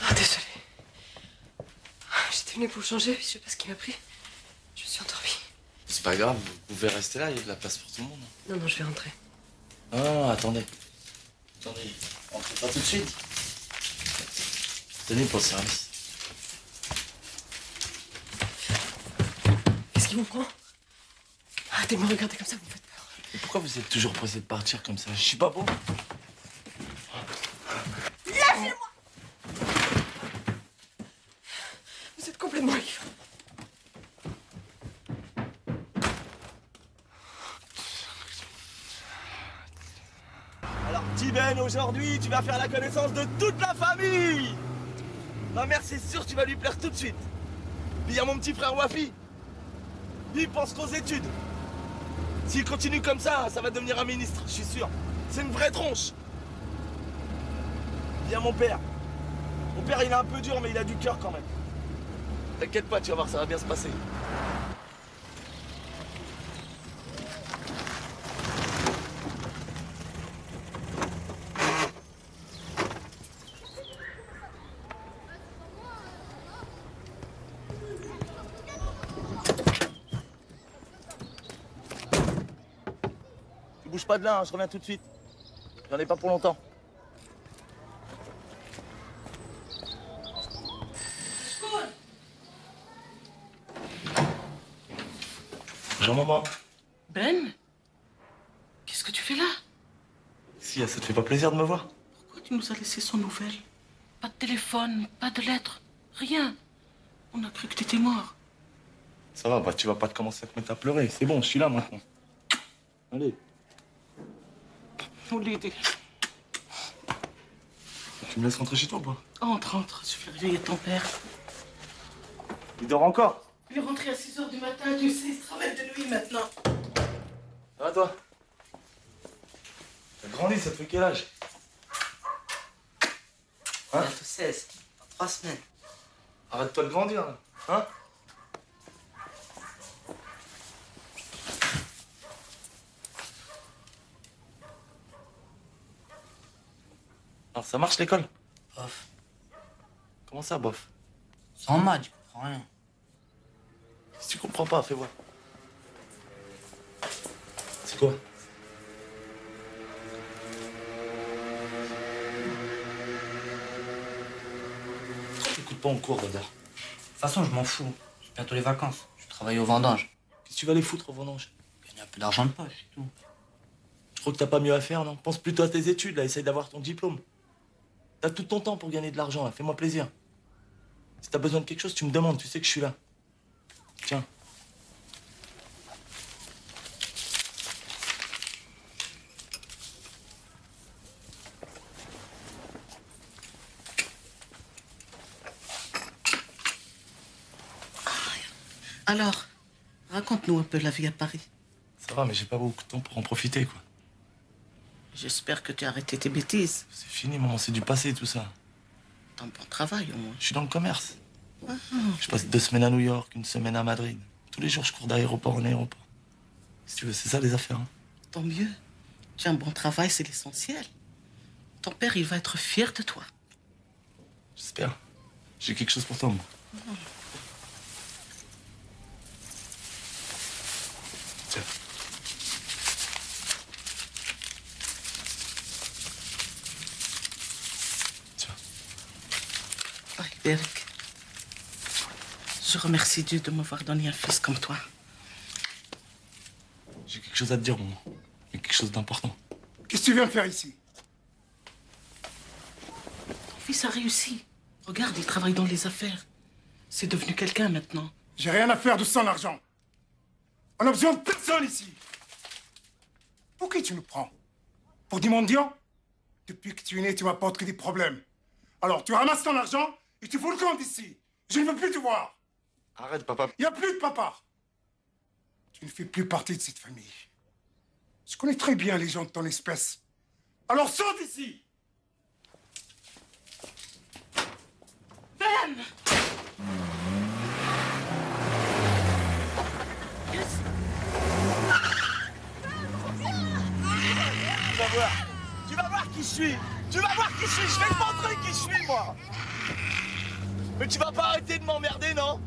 Speaker 7: Ah, désolé. J'étais venue pour le changer, je sais pas ce qui m'a pris. Je me suis endormie.
Speaker 2: C'est pas grave, vous pouvez rester là, il y a de la place pour tout le monde.
Speaker 7: Non, non, je vais rentrer.
Speaker 2: Non, non, attendez. Attendez, entrez pas tout de suite. Tenez pour le service.
Speaker 7: Qu'est-ce qui vous prend? Arrêtez de me regarder comme ça, vous me faites
Speaker 2: pourquoi vous êtes toujours pressé de partir comme ça? Je suis pas beau
Speaker 7: Lâchez-moi Vous êtes complètement ivre.
Speaker 2: Alors, Tiben, aujourd'hui, tu vas faire la connaissance de toute la famille Ma mère, c'est sûr, tu vas lui plaire tout de suite. Puis il y a mon petit frère Wafi. Lui, il pense qu'aux études. S'il continue comme ça, ça va devenir un ministre, je suis sûr. C'est une vraie tronche. A mon père. Mon père, il est un peu dur, mais il a du cœur quand même. T'inquiète pas, tu vas voir, ça va bien se passer. Pas de là, hein, je reviens tout de suite. J'en ai pas pour longtemps. Bonjour maman.
Speaker 10: Ben Qu'est-ce que tu fais là?
Speaker 2: Si, ça te fait pas plaisir de me voir
Speaker 10: Pourquoi tu nous as laissé sans nouvelles? Pas de téléphone, pas de lettres, rien. On a cru que t'étais mort.
Speaker 2: Ça va, bah tu vas pas te commencer à te mettre à pleurer. C'est bon, je suis là maintenant. Allez.
Speaker 10: On l'aider.
Speaker 2: Tu me laisses rentrer chez toi ou pas?
Speaker 10: Entre, entre, je vais réveiller ton père.
Speaker 2: Il dort encore?
Speaker 10: Il est rentré à 6 h du matin, tu sais, il travaille de nuit maintenant.
Speaker 2: Ça va toi? T'as grandi, ça te fait quel âge? Hein?
Speaker 11: Bientôt 16, dans trois semaines.
Speaker 2: Arrête-toi de grandir là. Hein? Alors ça marche l'école?
Speaker 11: Bof.
Speaker 2: Comment ça, bof?
Speaker 11: Sans maths, je comprends rien.
Speaker 2: Si tu comprends pas, fais voir. C'est quoi? Pourquoi t'écoutes pas en cours, Dada
Speaker 11: De toute façon, je m'en fous. C'est bientôt les vacances. Je travaille au vendange.
Speaker 2: Qu'est-ce que tu vas les foutre au vendange?
Speaker 11: Gagner un peu d'argent de poche, c'est tout.
Speaker 2: Je crois que t'as pas mieux à faire, non? Pense plutôt à tes études, là. Essaye d'avoir ton diplôme. T'as tout ton temps pour gagner de l'argent, là. Fais-moi plaisir. Si t'as besoin de quelque chose, tu me demandes. Tu sais que je suis là. Tiens.
Speaker 10: Alors, raconte-nous un peu la vie à Paris.
Speaker 2: Ça va, mais j'ai pas beaucoup de temps pour en profiter, quoi.
Speaker 10: J'espère que tu as arrêté tes bêtises.
Speaker 2: C'est fini, maman. C'est du passé, tout ça.
Speaker 10: T'as un bon travail, au moins.
Speaker 2: Je suis dans le commerce. Je passe deux semaines à New York, une semaine à Madrid. Tous les jours, je cours d'aéroport en aéroport. Si tu veux, c'est ça les affaires. hein.
Speaker 10: Tant mieux. Tu as un bon travail, c'est l'essentiel. Ton père, il va être fier de toi.
Speaker 2: J'espère. J'ai quelque chose pour toi, moi. Tiens. Tiens.
Speaker 10: Dirk, je remercie Dieu de m'avoir donné un fils comme toi.
Speaker 2: J'ai quelque chose à te dire, maman. Il y a quelque chose d'important.
Speaker 12: Qu'est-ce que tu viens faire ici?
Speaker 10: Ton fils a réussi. Regarde, il travaille dans les affaires. C'est devenu quelqu'un maintenant.
Speaker 12: J'ai rien à faire de son argent. On a besoin de personne ici. Pour qui tu nous prends? Pour des mendiants Depuis que tu es né, tu m'apportes que des problèmes. Alors, tu ramasses ton argent et tu fous le camp d'ici. Je ne veux plus te voir.
Speaker 2: Arrête, papa.
Speaker 12: Il n'y a plus de papa. Tu ne fais plus partie de cette famille. Je connais très bien les gens de ton espèce. Alors sors d'ici
Speaker 10: Ben
Speaker 2: Tu vas voir. Tu vas voir qui je suis. Tu vas voir qui je suis. Je vais te montrer qui je suis, moi. Mais tu vas pas arrêter de m'emmerder, non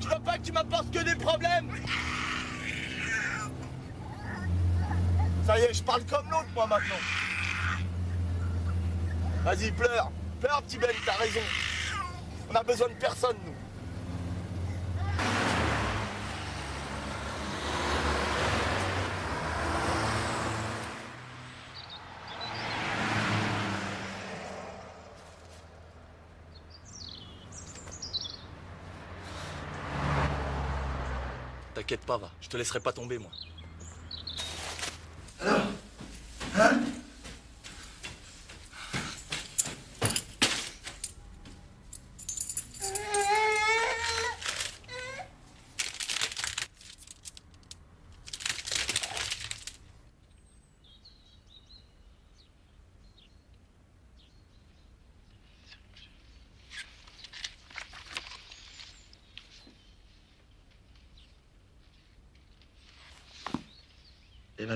Speaker 2: Tu vois pas que tu m'apportes que des problèmes Ça y est, je parle comme l'autre, moi, maintenant. Vas-y, pleure. Pleure, petit Ben, t'as raison. On a besoin de personne, nous. T'inquiète pas, va. Je te laisserai pas tomber, moi.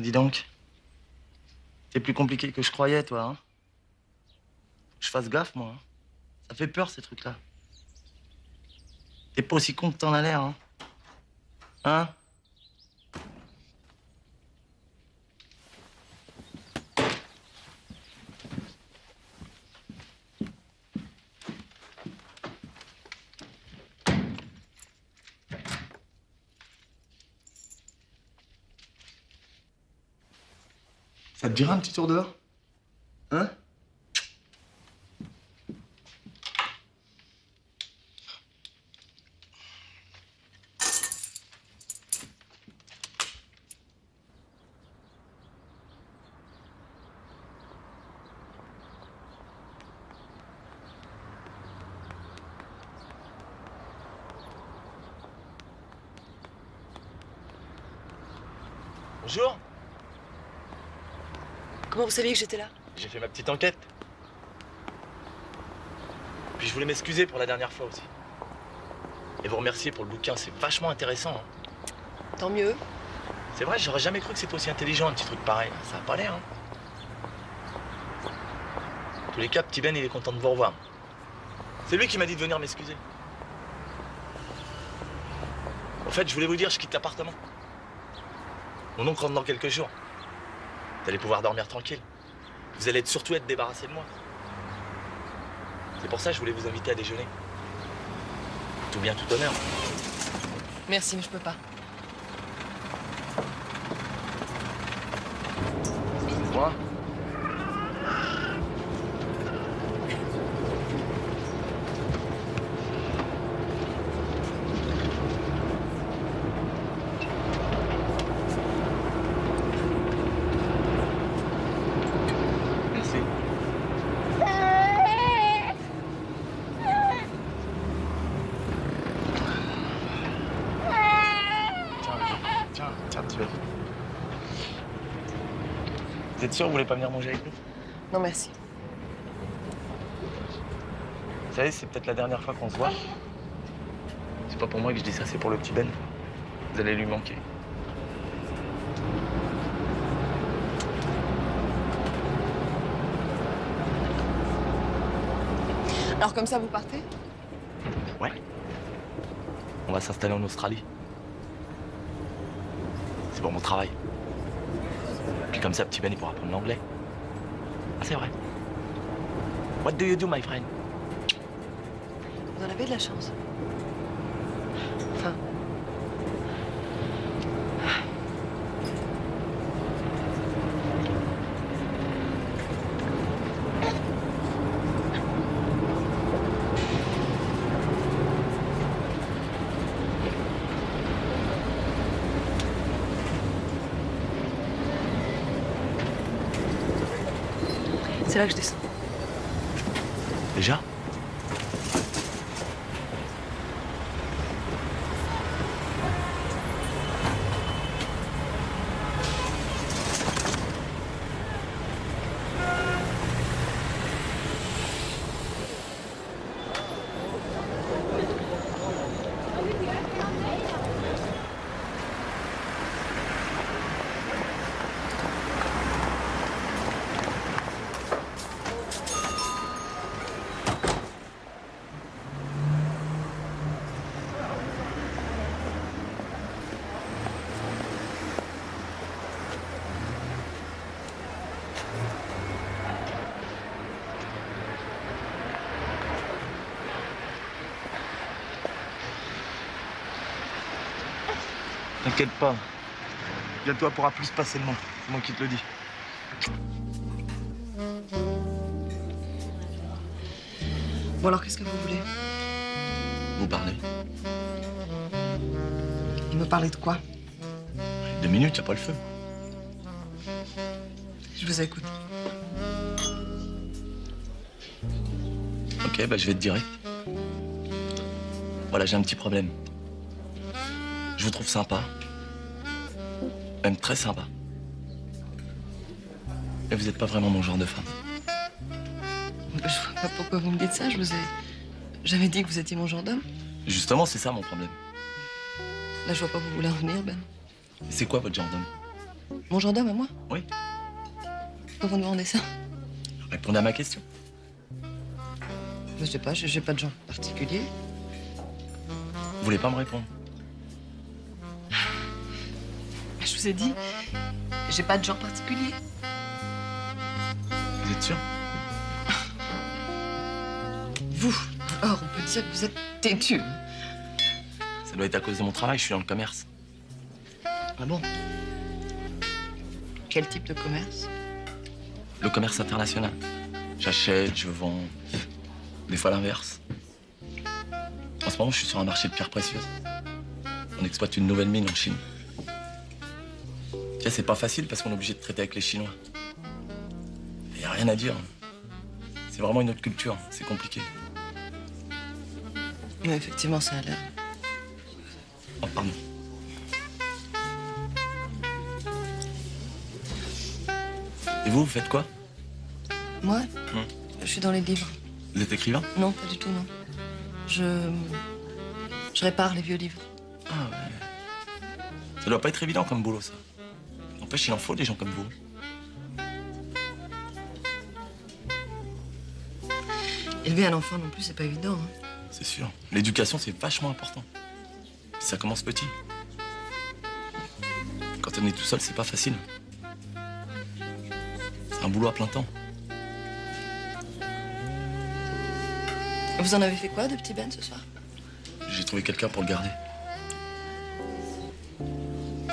Speaker 2: Dis donc. C'est plus compliqué que je croyais, toi, hein. Je fasse gaffe, moi. hein. Ça fait peur, ces trucs-là. T'es pas aussi con que t'en as l'air, hein. Hein Ça te un petit tour dehors? Hein Bonjour
Speaker 7: Comment vous saviez que j'étais là
Speaker 2: J'ai fait ma petite enquête. Puis je voulais m'excuser pour la dernière fois aussi. Et vous remercier pour le bouquin, c'est vachement intéressant. hein.
Speaker 7: Tant mieux.
Speaker 2: C'est vrai, j'aurais jamais cru que c'était aussi intelligent un petit truc pareil. Ça a pas l'air. Hein. En tous les cas, petit Ben, il est content de vous revoir. C'est lui qui m'a dit de venir m'excuser. En fait, je voulais vous dire, je quitte l'appartement. Mon oncle rentre dans quelques jours. Vous allez pouvoir dormir tranquille. Vous allez être- surtout être débarrassé de moi. C'est pour ça que je voulais vous inviter à déjeuner. Tout bien, tout honneur.
Speaker 7: Merci, mais je peux pas.
Speaker 2: Moi? Vous êtes sûr que vous voulez pas venir manger avec nous?
Speaker 7: Non, merci.
Speaker 2: Vous savez, c'est peut-être la dernière fois qu'on se voit. C'est pas pour moi que je dis ça, c'est pour le petit Ben. Vous allez lui manquer.
Speaker 7: Alors, comme ça, vous partez?
Speaker 2: Ouais. On va s'installer en Australie. C'est pour mon travail. Puis comme ça, petit Ben, il pourra apprendre l'anglais. Ah, c'est vrai. What do you do, my friend?
Speaker 7: Vous en avez de la chance. C'est là
Speaker 2: T'inquiète pas. Bientôt, elle pourra plus se passer de moi. C'est moi qui te le dis.
Speaker 7: Bon alors, qu'est-ce que vous voulez?
Speaker 2: Vous parlez
Speaker 7: Il me parlait de quoi?
Speaker 2: Deux minutes, y a pas le feu.
Speaker 7: Je vous écoute.
Speaker 2: Ok, bah je vais être direct. Voilà, j'ai un petit problème. Je vous trouve sympa. Même très sympa. Mais vous n'êtes pas vraiment mon genre de femme.
Speaker 7: Je vois pas pourquoi vous me dites ça. Je vous ai jamais dit que vous étiez mon genre d'homme.
Speaker 2: Justement, c'est ça mon problème.
Speaker 7: Là, je vois pas où vous voulez en venir, Ben.
Speaker 2: C'est quoi votre genre d'homme?
Speaker 7: Mon genre d'homme à moi?
Speaker 2: Oui.
Speaker 7: Pourquoi vous me demandez ça?
Speaker 2: Répondez à ma question.
Speaker 7: Je sais pas, j'ai pas de genre particulier.
Speaker 2: Vous voulez pas me répondre?
Speaker 7: Je vous ai dit, j'ai pas de genre particulier.
Speaker 2: Vous êtes sûr?
Speaker 7: Vous, alors on peut dire que vous êtes têtu.
Speaker 2: Ça doit être à cause de mon travail, je suis dans le commerce.
Speaker 7: Ah bon? Quel type de commerce?
Speaker 2: Le commerce international. J'achète, je vends. Des fois l'inverse. En ce moment, je suis sur un marché de pierres précieuses. On exploite une nouvelle mine en Chine. Tiens, c'est pas facile parce qu'on est obligé de traiter avec les Chinois. Il a rien à dire. C'est vraiment une autre culture. C'est compliqué.
Speaker 7: Oui, effectivement, ça a l'air.
Speaker 2: Oh, pardon. Et vous, vous faites quoi?
Speaker 7: Moi,
Speaker 2: Hum.
Speaker 7: je suis dans les livres.
Speaker 2: Vous êtes écrivain?
Speaker 7: Non, pas du tout, non. Je. Je répare les vieux livres.
Speaker 2: Ah ouais. Ça doit pas être évident comme boulot, ça. N'empêche, il en faut des gens comme vous.
Speaker 7: Élever un enfant non plus, c'est pas évident. hein.
Speaker 2: C'est sûr. L'éducation, c'est vachement important. Ça commence petit. Quand on est tout seul, c'est pas facile. C'est un boulot à plein temps.
Speaker 7: Vous en avez fait quoi de petit Ben ce soir?
Speaker 2: J'ai trouvé quelqu'un pour le garder.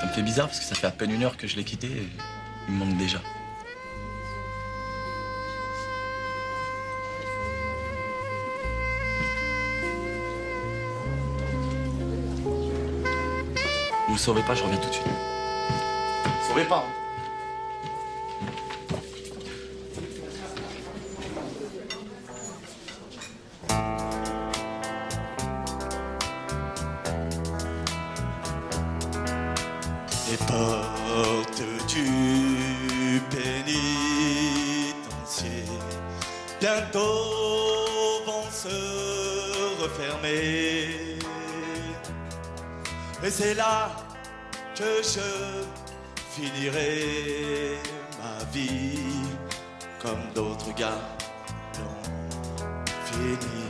Speaker 2: Ça me fait bizarre parce que ça fait à peine une heure que je l'ai quitté et il me manque déjà. Vous le sauvez pas, je reviens tout de suite. Sauvez pas, hein.
Speaker 13: C'est là que je finirai ma vie comme d'autres gars l'ont fini.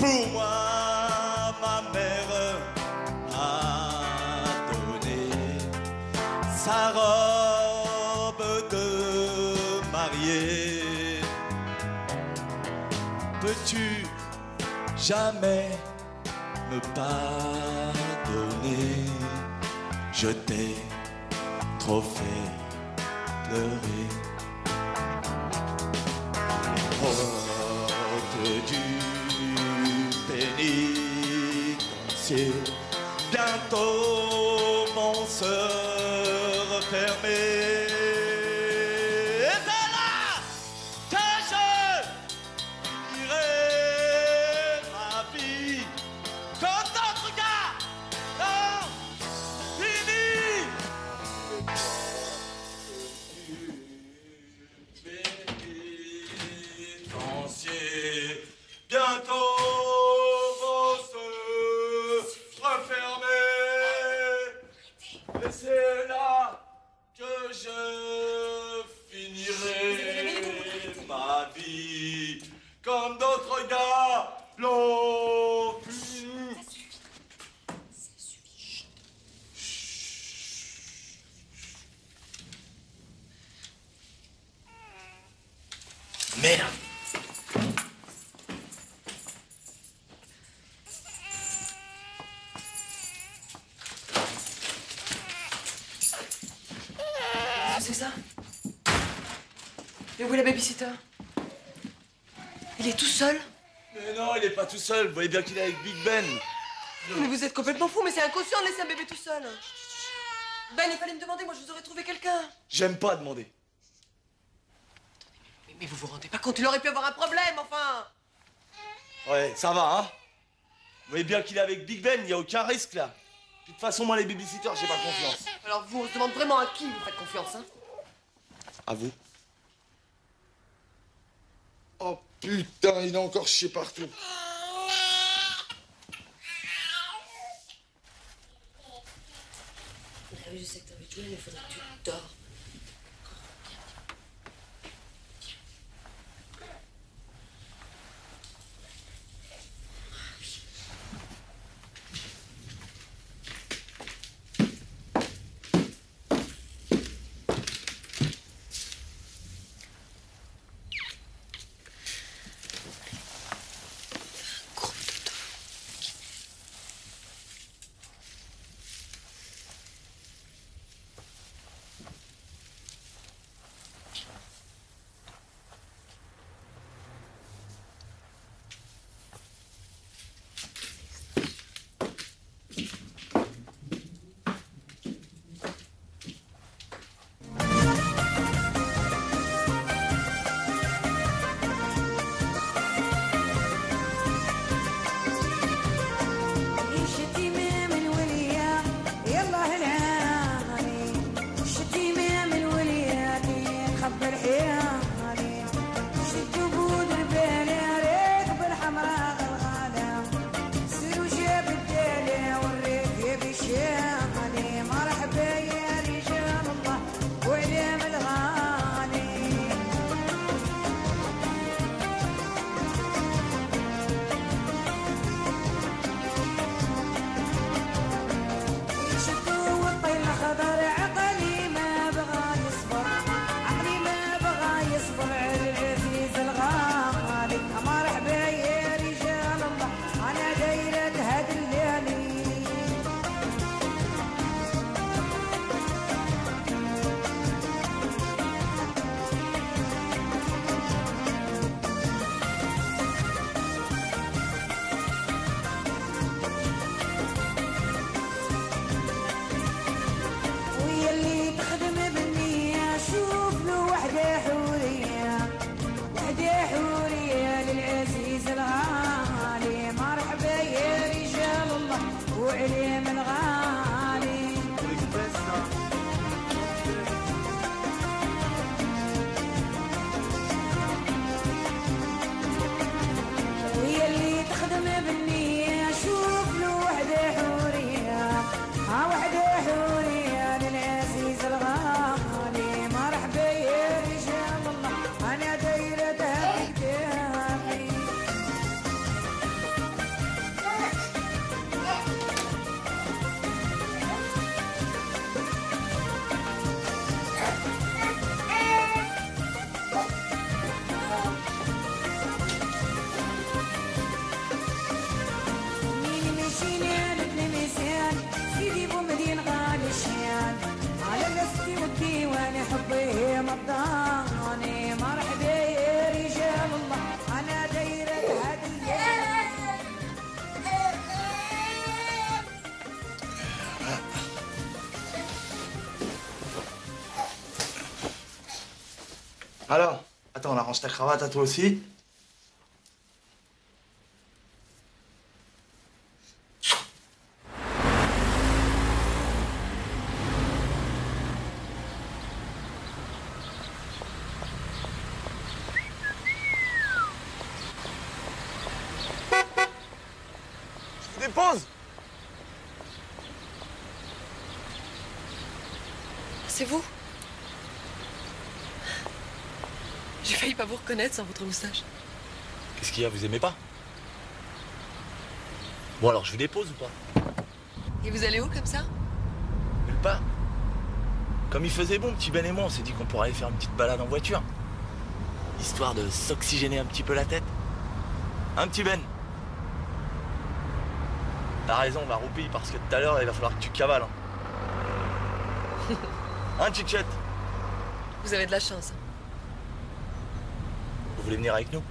Speaker 13: Pour moi, ma mère a donné sa robe de mariée.
Speaker 2: peux-tu jamais me pardonner Je t'ai trop fait pleurer. Porte du
Speaker 14: babysitter Il est tout seul
Speaker 7: Mais non, il est pas tout seul. Vous voyez bien qu'il est avec Big Ben.
Speaker 14: Mais vous êtes complètement fou, mais c'est inconscient de laisser un bébé tout seul. Ben, il fallait me demander, moi je vous aurais trouvé quelqu'un.
Speaker 7: J'aime pas demander.
Speaker 14: Mais, mais vous vous rendez pas compte, il aurait pu avoir un problème, enfin
Speaker 7: Ouais, ça va, hein Vous voyez bien qu'il est avec Big Ben, il y a aucun risque là. De toute façon, moi, les babysitters, j'ai pas confiance.
Speaker 14: Alors vous, on se demande vraiment à qui vous faites confiance, hein
Speaker 7: À vous
Speaker 15: Oh putain, il a encore chié partout.
Speaker 14: Ah oui, je sais que t'as de jouer, mais faudrait que tu dors.
Speaker 2: Bye. Arrange ta cravate à toi aussi. Vous
Speaker 7: reconnaître sans votre moustache.
Speaker 2: Qu'est-ce qu'il y a, vous aimez pas? Bon alors, je vous dépose ou pas?
Speaker 7: Et vous allez où comme ça?
Speaker 2: Nulle part. Comme il faisait bon, petit Ben et moi, on s'est dit qu'on pourrait aller faire une petite balade en voiture. Histoire de s'oxygéner un petit peu la tête. Un petit Ben? T'as raison, on va roupiller parce que tout à l'heure, il va falloir que tu cavales. Hein, hein Chichette
Speaker 7: Vous avez de la chance.
Speaker 2: Voulez venir avec nous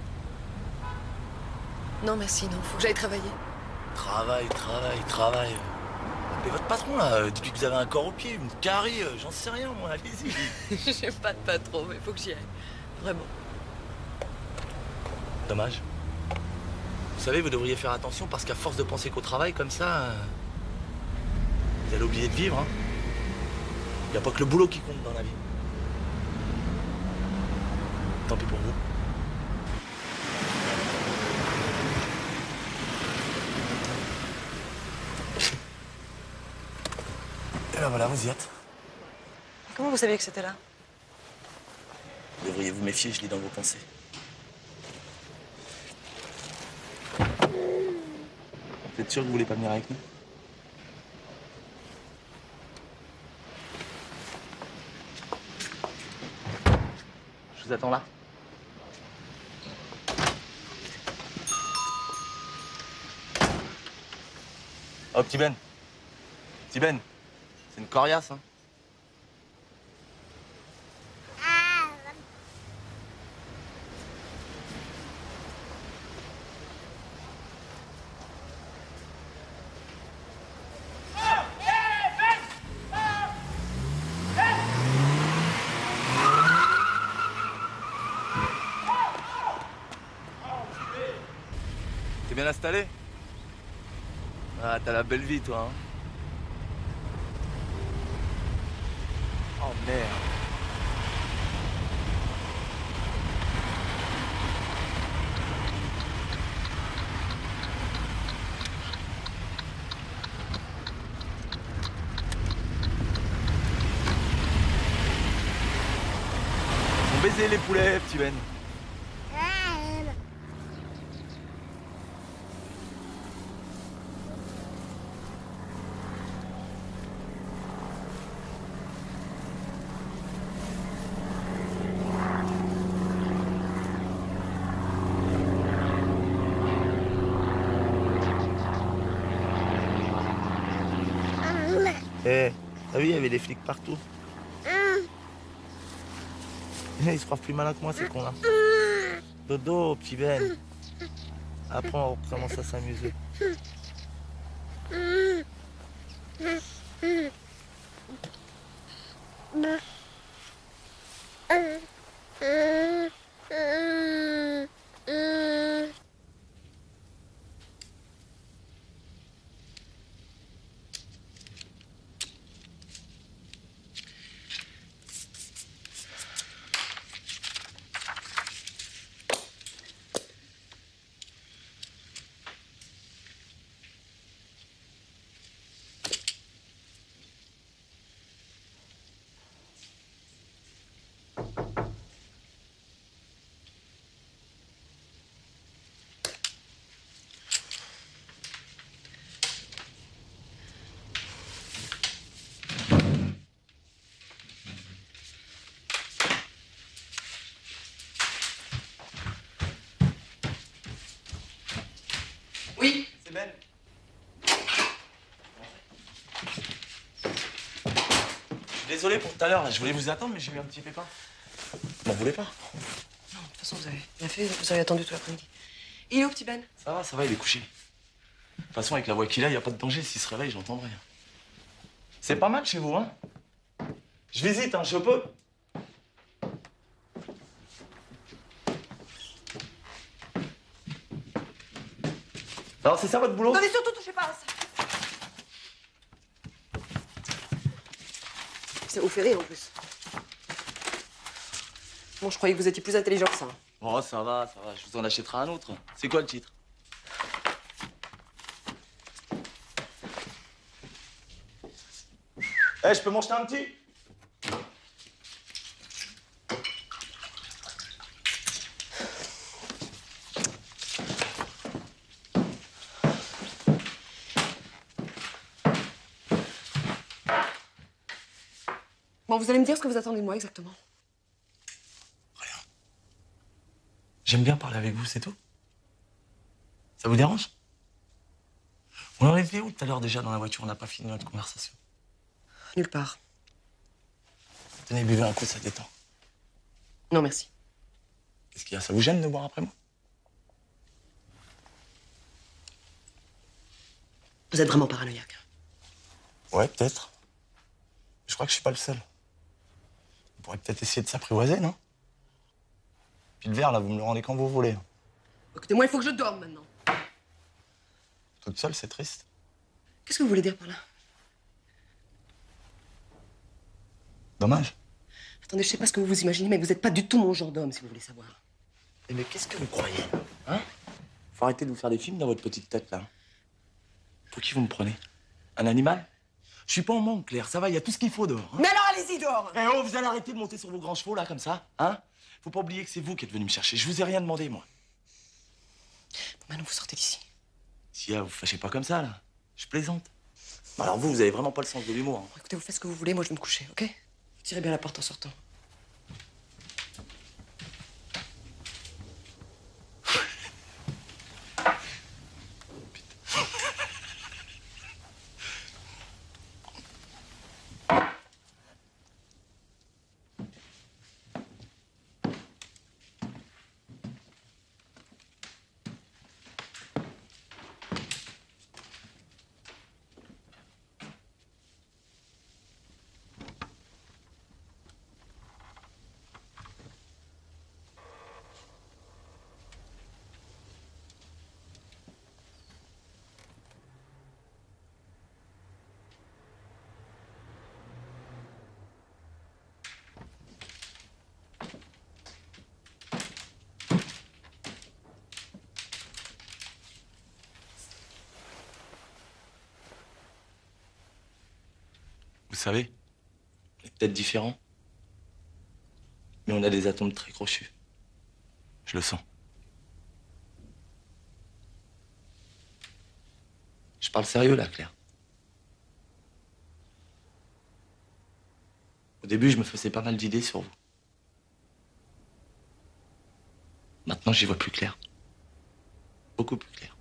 Speaker 7: Non, merci, non. Faut que j'aille travailler.
Speaker 2: Travail, travail, travail. Mais votre patron, là, euh, depuis que vous avez un corps au pied, une carie, euh, j'en sais rien, moi, allez-y.
Speaker 7: J'ai pas de patron, mais faut que j'y aille. Vraiment.
Speaker 2: Dommage. Vous savez, vous devriez faire attention parce qu'à force de penser qu'au travail comme ça, euh, vous allez oublier de vivre. Hein. Il n'y a pas que le boulot qui compte dans la vie. Tant pis pour vous. Et ben voilà, vous y êtes.
Speaker 7: Comment vous saviez que c'était là?
Speaker 2: Vous devriez vous méfier, je lis dans vos pensées. Vous êtes sûr que vous voulez pas venir avec nous? Je vous attends là. Oh, petit Ben. C'est une coriace, hein. T'es bien installé? Ah, t'as la belle vie, toi, hein Oh merde. Ils ont baisé les poulets, petit Ben. Eh, t'as vu, il y avait des flics partout. Ils se croient plus malins que moi, ces cons-là. Dodo, petit Ben. Après, on recommence à s'amuser. désolé pour tout à l'heure. Je voulais vous attendre, mais j'ai eu un petit pépin. Vous m'en voulez pas Non,
Speaker 7: de toute façon, vous avez bien fait. Vous avez attendu tout l'après-midi. Il est où, petit Ben?
Speaker 2: Ça va, ça va, il est couché. De toute façon, avec la voix qu'il a, il n'y a pas de danger. S'il se réveille, j'entendrai. C'est pas mal chez vous, hein? Je visite, hein, je peux. Alors, c'est ça votre boulot?
Speaker 7: Non, mais surtout, touchez pas à ça Ça vous fait rire en plus. Bon, je croyais que vous étiez plus intelligent que ça.
Speaker 2: Oh, ça va, ça va, je vous en achèterai un autre. C'est quoi le titre? Eh, je peux m'en jeter un petit?
Speaker 7: Vous allez me dire ce que vous attendez de moi exactement.
Speaker 2: J'aime bien parler avec vous, c'est tout. Ça vous dérange? On en était où tout à l'heure déjà dans la voiture? On n'a pas fini notre conversation.
Speaker 7: Nulle part.
Speaker 2: Tenez, buvez un coup, ça détend.
Speaker 7: Non, merci.
Speaker 2: Qu'est-ce qu'il y a? Ça vous gêne de boire après moi?
Speaker 7: Vous êtes vraiment paranoïaque.
Speaker 2: Ouais, peut-être. Je crois que je suis pas le seul. On pourrait peut-être essayer de s'apprivoiser, non? Puis le verre, là, vous me le rendez quand vous voulez.
Speaker 7: Écoutez, moi, il faut que je dorme maintenant.
Speaker 2: Toute seule, c'est triste.
Speaker 7: Qu'est-ce que vous voulez dire par là?
Speaker 2: Dommage.
Speaker 7: Attendez, je sais pas ce que vous vous imaginez, mais vous n'êtes pas du tout mon genre d'homme, si vous voulez savoir.
Speaker 2: Eh, mais qu'est-ce que vous croyez Hein? Faut arrêter de vous faire des films dans votre petite tête, là. Pour qui vous me prenez? Un animal? Je suis pas en manque, Claire, ça va, il y a tout ce qu'il faut dehors. hein.
Speaker 7: Mais alors, allez-y dehors
Speaker 2: Eh oh, vous allez arrêter de monter sur vos grands chevaux, là, comme ça Hein Faut pas oublier que c'est vous qui êtes venu me chercher. Je vous ai rien demandé, moi.
Speaker 7: Bon, maintenant, vous sortez d'ici.
Speaker 2: Si, ah, vous fâchez pas comme ça, là. Je plaisante. Bah, Alors vous, vous avez vraiment pas le sens de l'humour. hein.
Speaker 7: Écoutez, vous faites ce que vous voulez, moi, je vais me coucher, ok? Vous tirez bien la porte en sortant.
Speaker 2: Savez, on est peut-être différents, mais on a des atomes très crochus. Je le sens. Je parle sérieux là, Claire. Au début, je me faisais pas mal d'idées sur vous. Maintenant, j'y vois plus clair. Beaucoup plus clair.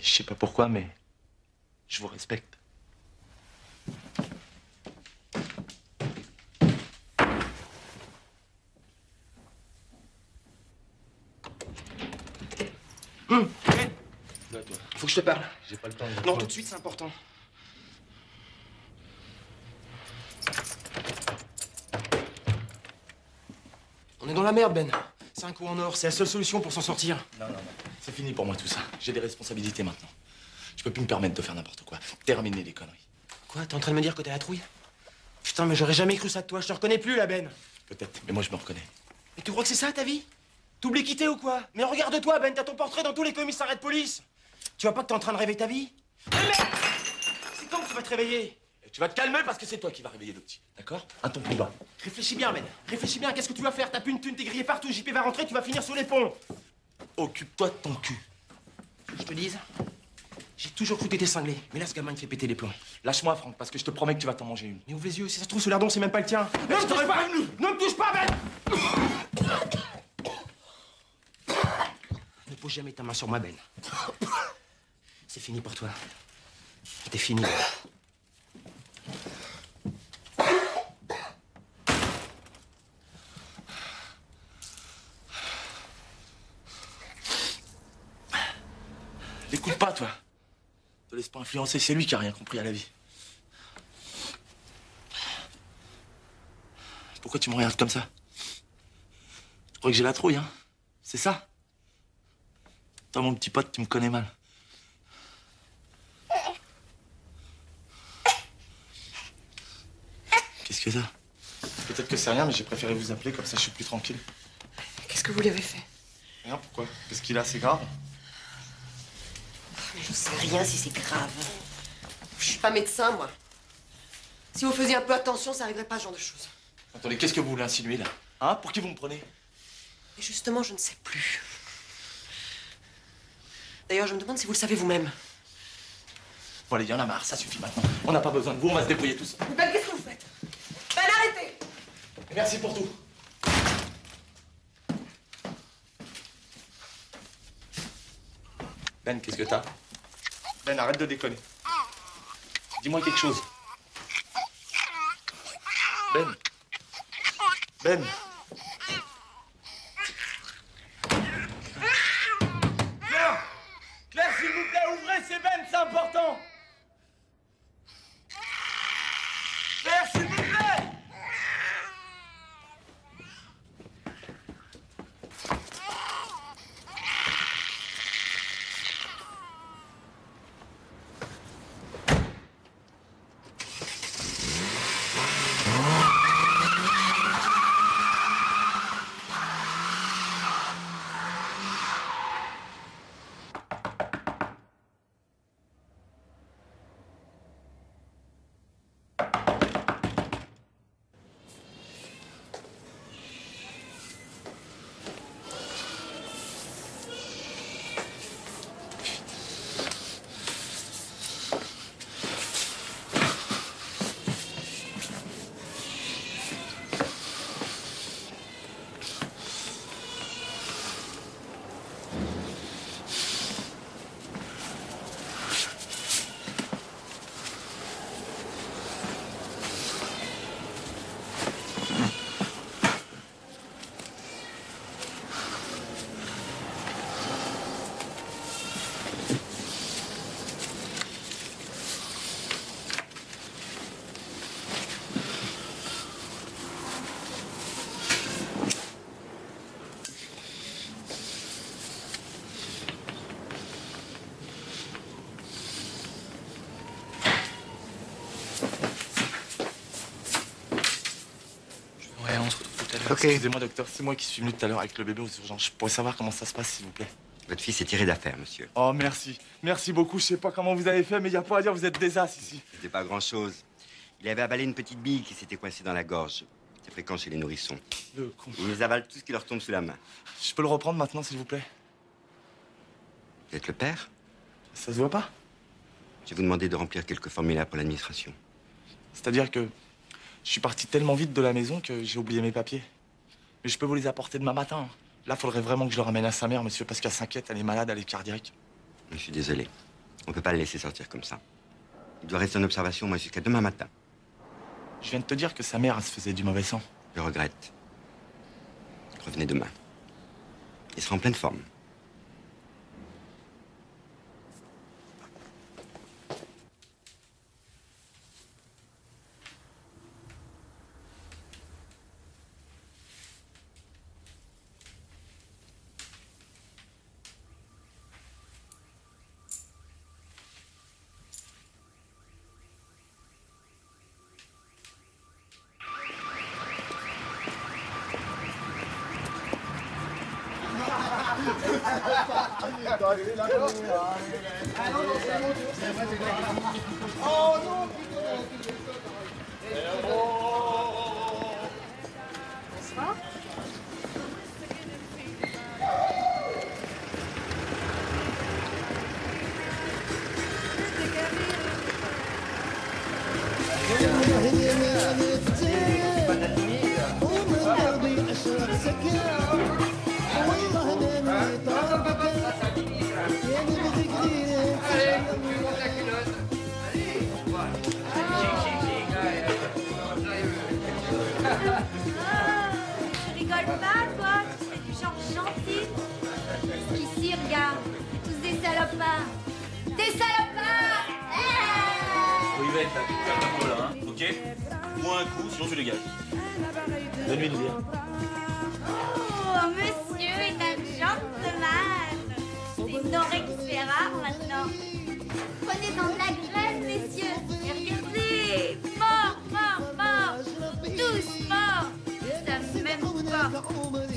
Speaker 2: Et je sais pas pourquoi, mais je vous respecte.
Speaker 4: Hum, Ben,
Speaker 2: Là, toi.
Speaker 4: faut que je te parle.
Speaker 2: J'ai pas le temps.
Speaker 4: Non, tout de suite, c'est important. On est dans la merde, Ben. C'est un coup en or, c'est la seule solution pour s'en sortir.
Speaker 2: Non, non, non. C'est fini pour moi tout ça. J'ai des responsabilités maintenant. Je peux plus me permettre de faire n'importe quoi. Terminer les conneries.
Speaker 4: Quoi, t'es en train de me dire que t'es la trouille? Putain, mais j'aurais jamais cru ça de toi. Je te reconnais plus, la Ben.
Speaker 2: Peut-être, mais moi je me reconnais.
Speaker 4: Mais tu crois que c'est ça ta vie? T'oublies qui t'es ou quoi? Mais regarde-toi, Ben, t'as ton portrait dans tous les commissariats de police. Tu vois pas que t'es en train de rêver ta vie? Mais merde C'est quand que tu vas te réveiller?
Speaker 2: Et tu vas te calmer parce que c'est toi qui vas réveiller le petit. D'accord? Un ton plus bas.
Speaker 4: Réfléchis bien, Ben. Réfléchis bien, qu'est-ce que tu vas faire? T'as plus une thune, t'es grillé partout, JP va rentrer, tu vas finir sous les ponts.
Speaker 2: Occupe-toi de ton cul.
Speaker 4: Je te dise, j'ai toujours cru que t'étais cinglé. Mais là, ce gamin, il fait péter les plombs.
Speaker 2: Lâche-moi, Franck, parce que je te promets que tu vas t'en manger une.
Speaker 4: Mais ouvre les yeux, si ça se trouve, ce lardon, c'est même pas le tien.
Speaker 2: Mais je t'aurais
Speaker 4: pas Ne me touche pas, Ben Pose jamais ta main sur moi, Ben. C'est fini pour toi. T'es fini.
Speaker 2: L'écoute pas, toi. Laisse pas influencer, c'est lui qui a rien compris à la vie. Pourquoi tu me regardes comme ça? Tu crois que j'ai la trouille, hein? C'est ça? Toi, mon petit pote, tu me connais mal. Qu'est-ce que ça? Peut-être que c'est rien, mais j'ai préféré vous appeler, comme ça je suis plus tranquille.
Speaker 7: Qu'est-ce que vous lui avez fait?
Speaker 2: Rien, pourquoi? Parce qu'il a, c'est grave?
Speaker 7: Je sais rien si c'est grave. Je suis pas médecin, moi. Si vous faisiez un peu attention, ça arriverait pas à ce genre de choses.
Speaker 2: Attendez, qu'est-ce que vous voulez insinuer là Hein Pour qui vous me prenez
Speaker 7: Et justement, je ne sais plus. D'ailleurs, je me demande si vous le savez vous-même.
Speaker 2: Bon, allez, y en a marre, ça suffit maintenant. On n'a pas besoin de vous, on va se débrouiller tous.
Speaker 7: Ben, qu'est-ce que vous faites? Ben, arrêtez
Speaker 2: Merci pour tout. Ben, qu'est-ce que t'as? Ben, arrête de déconner. Dis-moi quelque chose. Ben. Ben. Claire Claire, s'il vous plaît, ouvrez, c'est Ben, c'est important Claire, s'il vous plaît Ouais, on se retrouve tout à l'heure.
Speaker 16: Ok.
Speaker 2: Excusez-moi, docteur, c'est moi qui suis venu tout à l'heure avec le bébé aux urgences. Je pourrais savoir comment ça se passe, s'il vous plaît.
Speaker 16: Votre fils est tiré d'affaire, monsieur.
Speaker 2: Oh, merci. Merci beaucoup. Je sais pas comment vous avez fait, mais il a pas à dire, vous êtes des as ici.
Speaker 16: C'était pas grand-chose. Il avait avalé une petite bille qui s'était coincée dans la gorge. C'est fréquent chez les nourrissons.
Speaker 2: Le con.
Speaker 16: Ils avalent tout ce qui leur tombe sous la main.
Speaker 2: Je peux le reprendre maintenant, s'il vous plaît?
Speaker 16: Vous êtes le père?
Speaker 2: Ça se voit pas
Speaker 16: Je vais vous demander de remplir quelques formulaires pour l'administration.
Speaker 2: C'est-à-dire que je suis parti tellement vite de la maison que j'ai oublié mes papiers. Mais je peux vous les apporter demain matin. Là, faudrait vraiment que je le ramène à sa mère, monsieur, parce qu'elle s'inquiète, elle est malade, elle est cardiaque.
Speaker 16: Je suis désolé. On peut pas le laisser sortir comme ça. Il doit rester en observation, moi, jusqu'à demain matin.
Speaker 2: Je viens de te dire que sa mère, elle se faisait du mauvais sang.
Speaker 16: Je regrette. Revenez demain. Il sera en pleine forme.
Speaker 17: Prenez-en de la graine, messieurs. Et regardez, fort, fort, fort. Tous forts. Ça me même pas.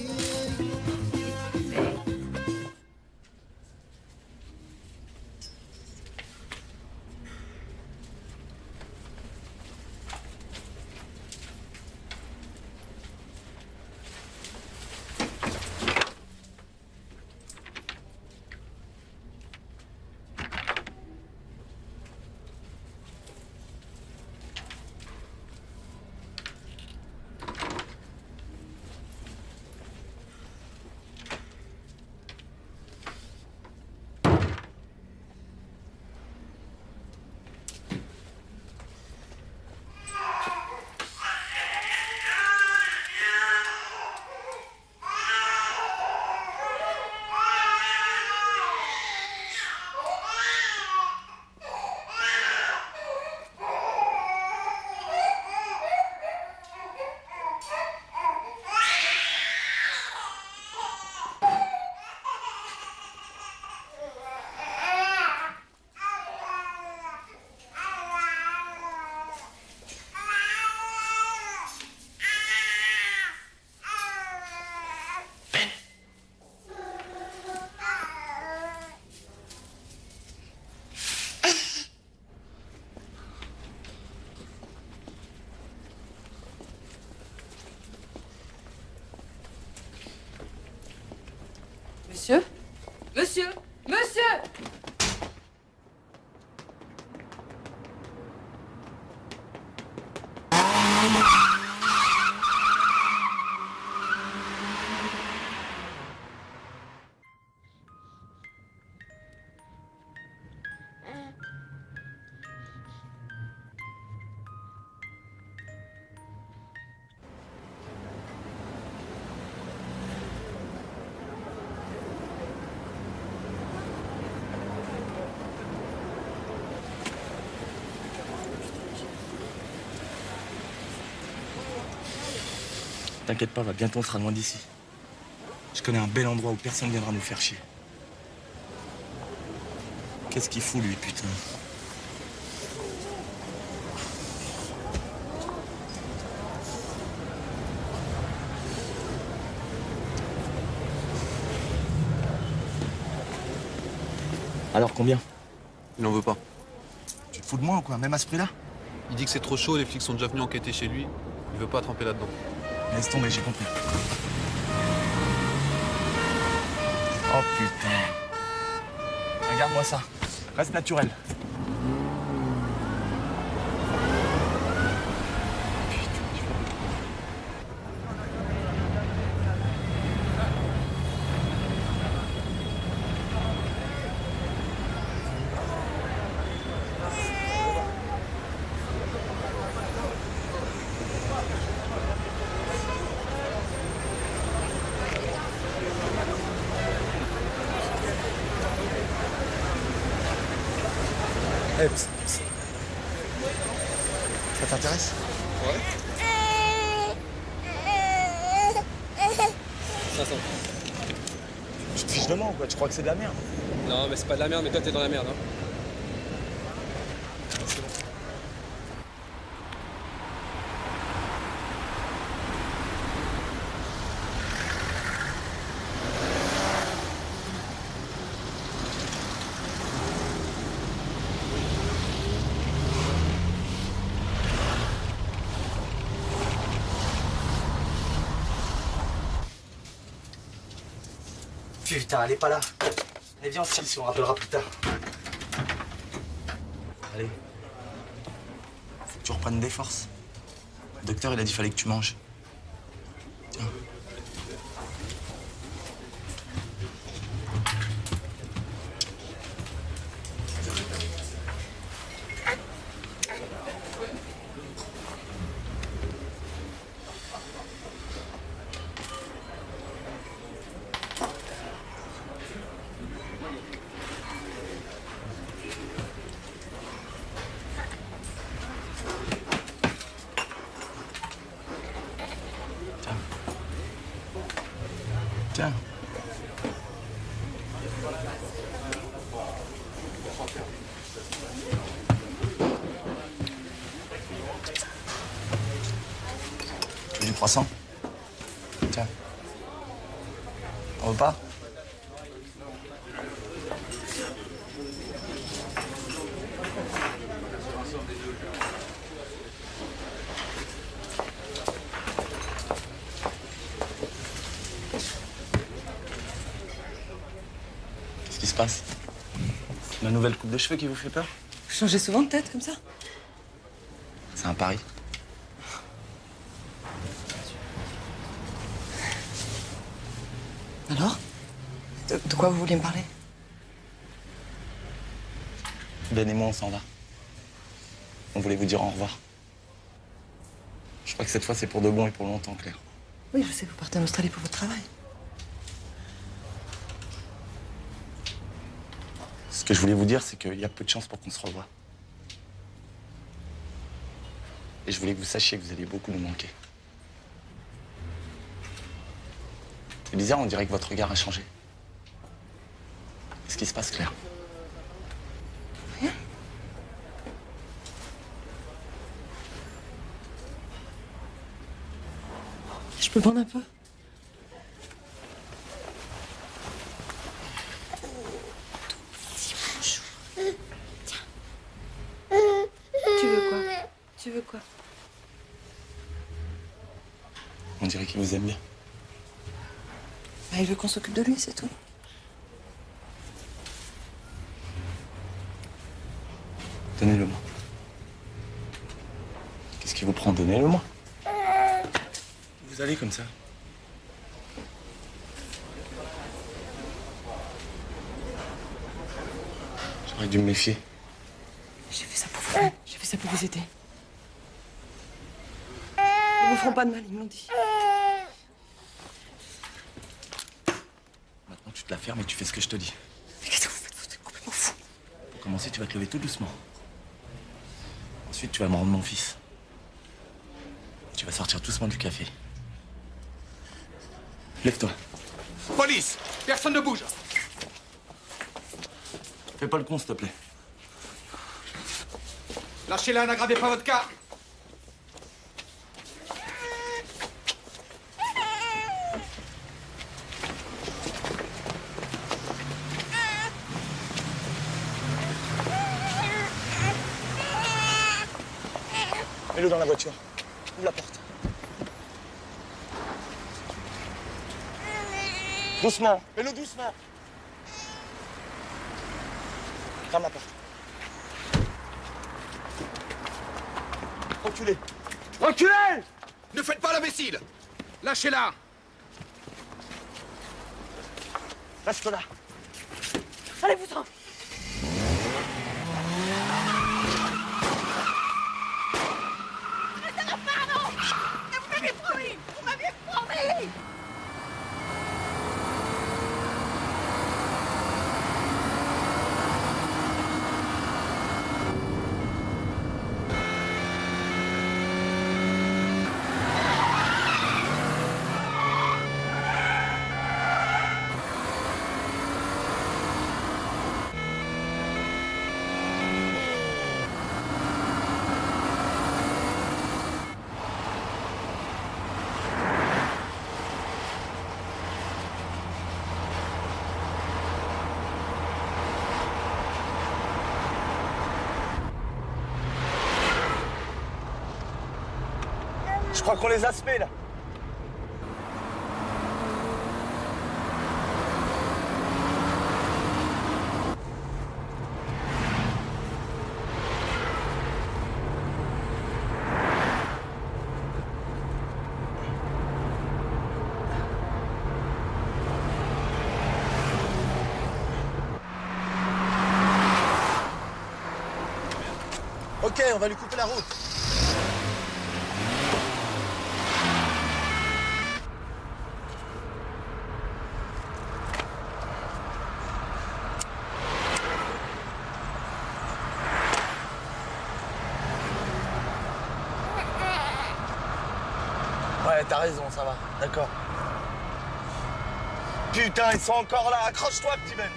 Speaker 2: T'inquiète pas, va bientôt on sera loin d'ici. Je connais un bel endroit où personne viendra nous faire chier. Qu'est-ce qu'il fout lui, putain Alors combien?
Speaker 6: Il n'en veut pas.
Speaker 2: Tu te fous de moi ou quoi? Même à ce prix-là?
Speaker 6: Il dit que c'est trop chaud, les flics sont déjà venus enquêter chez lui. Il veut pas tremper là-dedans.
Speaker 2: Laisse tomber, j'ai compris. Oh putain. Regarde-moi ça. Reste naturel.
Speaker 3: Eh, psst, psst. Ça t'intéresse
Speaker 6: Ouais 500.
Speaker 2: Tu te fiches de moi ou quoi Tu crois que c'est de la merde
Speaker 6: Non, mais c'est pas de la merde, mais toi t'es dans la merde. Hein.
Speaker 2: Putain, elle est pas là. On rappellera plus tard. Allez. Faut que tu reprennes des forces. Le docteur, il a dit fallait que tu manges. Tiens. Tiens. Tu veux du croissant Tiens. Un repas Qu'est-ce qui se passe Ma nouvelle coupe de cheveux qui vous fait peur
Speaker 7: Vous changez souvent de tête comme ça
Speaker 2: C'est un pari.
Speaker 7: Alors de, de quoi vous vouliez me parler
Speaker 2: Ben et moi, on s'en va. On voulait vous dire au revoir. Je crois que cette fois, c'est pour de bon et pour longtemps, Claire.
Speaker 7: Oui, je sais que vous partez en Australie pour votre travail.
Speaker 2: Ce que je voulais vous dire, c'est qu'il y a peu de chances pour qu'on se revoie. Et je voulais que vous sachiez que vous allez beaucoup nous manquer. C'est bizarre, on dirait que votre regard a changé. Qu'est-ce qui se passe, Claire?
Speaker 7: Je peux prendre un peu
Speaker 9: Tu veux quoi Tu veux quoi
Speaker 2: Qu'il vous aime bien.
Speaker 7: Bah, Il veut qu'on s'occupe de lui, c'est tout.
Speaker 2: Donnez-le-moi. Qu'est-ce qui vous prend Donnez-le-moi? Vous allez comme ça. J'aurais dû me méfier.
Speaker 7: J'ai fait ça pour vous. J'ai fait ça pour vous aider. Ils vous feront pas de mal, ils me l'ont dit.
Speaker 2: Et tu fais ce que je te dis.
Speaker 7: Mais qu'est-ce que vous faites Vous êtes complètement fou.
Speaker 2: Pour commencer, tu vas te lever tout doucement. Ensuite, tu vas me rendre mon fils. Tu vas sortir doucement du café. Lève-toi.
Speaker 18: Police Personne ne bouge
Speaker 2: Fais pas le con, s'il te plaît.
Speaker 18: Lâchez-la, n'aggravez pas votre cas
Speaker 2: dans la voiture. Ouvre la porte. Doucement. Mets-le doucement. Ferme la porte. Reculez. Reculez
Speaker 18: Ne faites pas l'imbécile Lâchez-la
Speaker 2: Reste là.
Speaker 7: Allez-vous-en
Speaker 2: Je crois qu'on les a semés, là. Ok, on va lui couper la route. Ouais, t'as raison, ça va. D'accord. putain, ils sont encore là. Accroche-toi, petit Ben.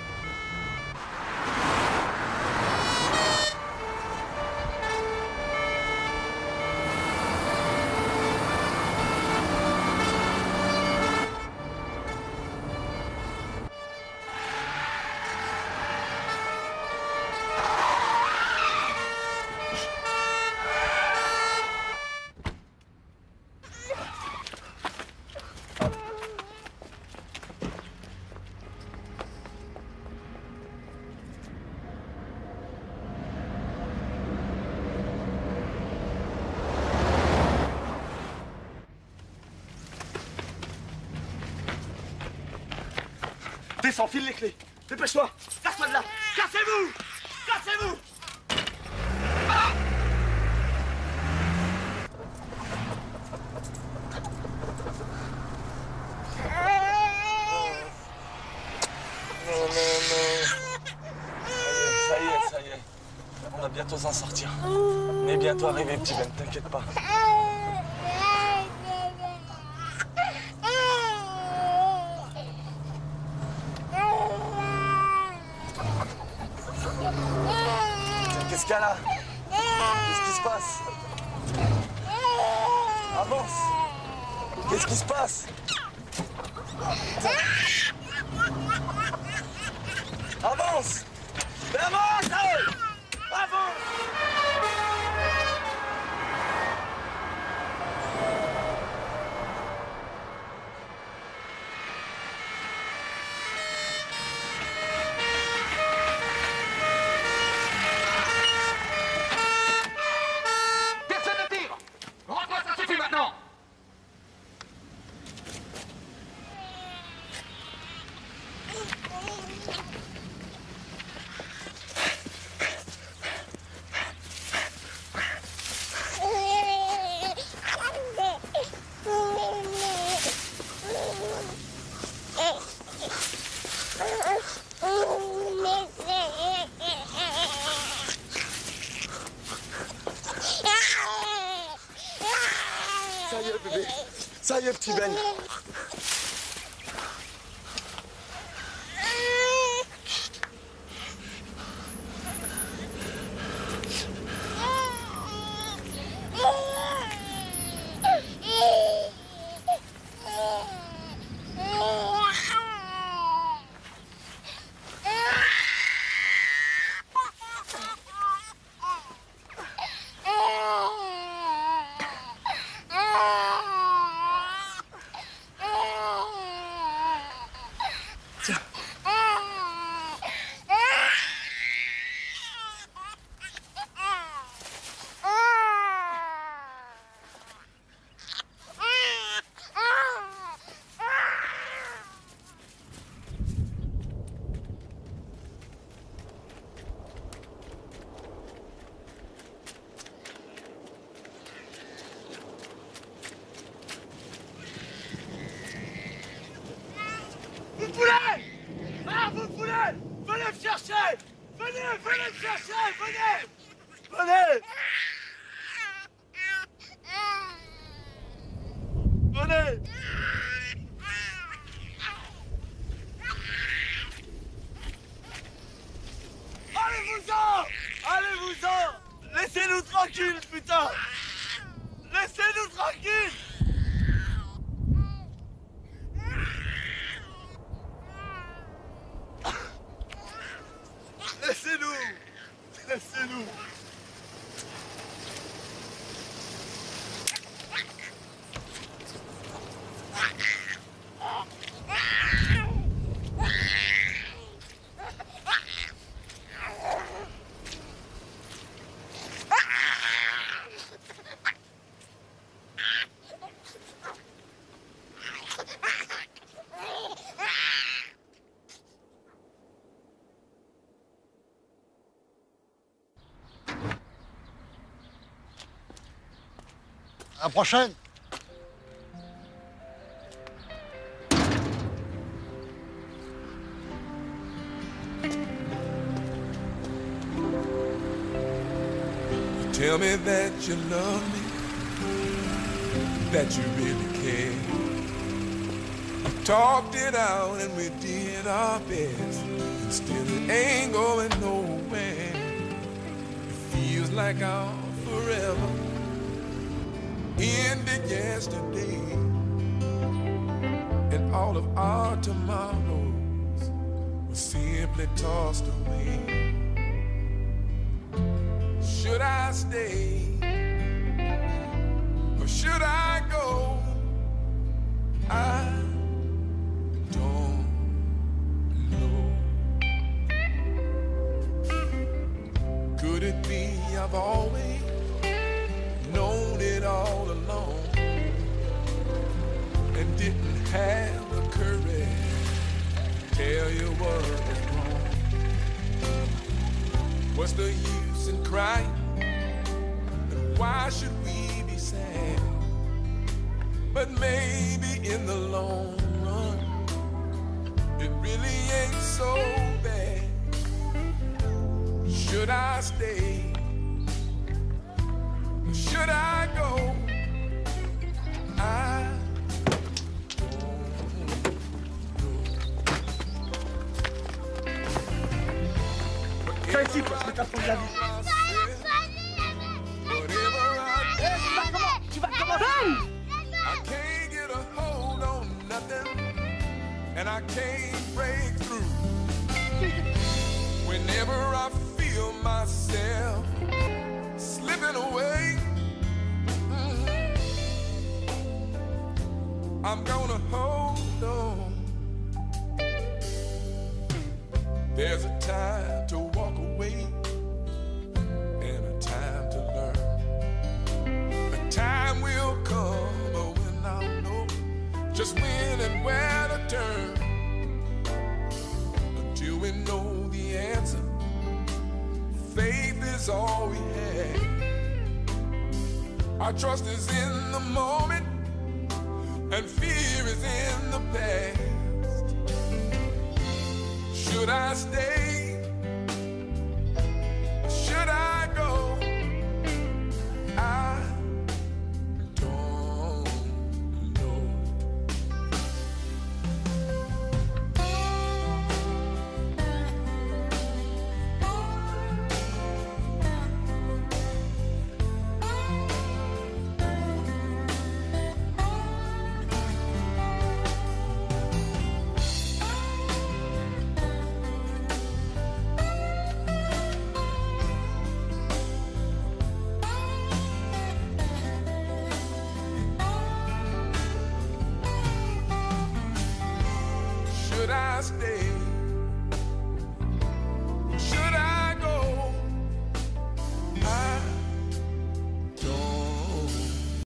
Speaker 2: Descends, file les clés. Dépêche-toi. Casse-toi de là. Cassez-vous. Cassez-vous. Non, non, non. Ça y est, ça y est. On va bientôt s'en sortir. On est bientôt arrivé, petit Ben, t'inquiète pas. Qu'est-ce qu'il y a là Qu'est-ce qui se passe Avance Qu'est-ce qui se passe Avance Mais avance allez Avance
Speaker 18: Personne ne tire Rentre, ça suffit maintenant
Speaker 2: Ça y est, bébé. Ça
Speaker 19: la prochaine.
Speaker 20: Tell me that you love me, that you really care. We talked it out and we did our best, and still it ain't going nowhere. It feels like our forever ended yesterday. And all of our tomorrows were simply tossed away. Should i stay? Or should i go? I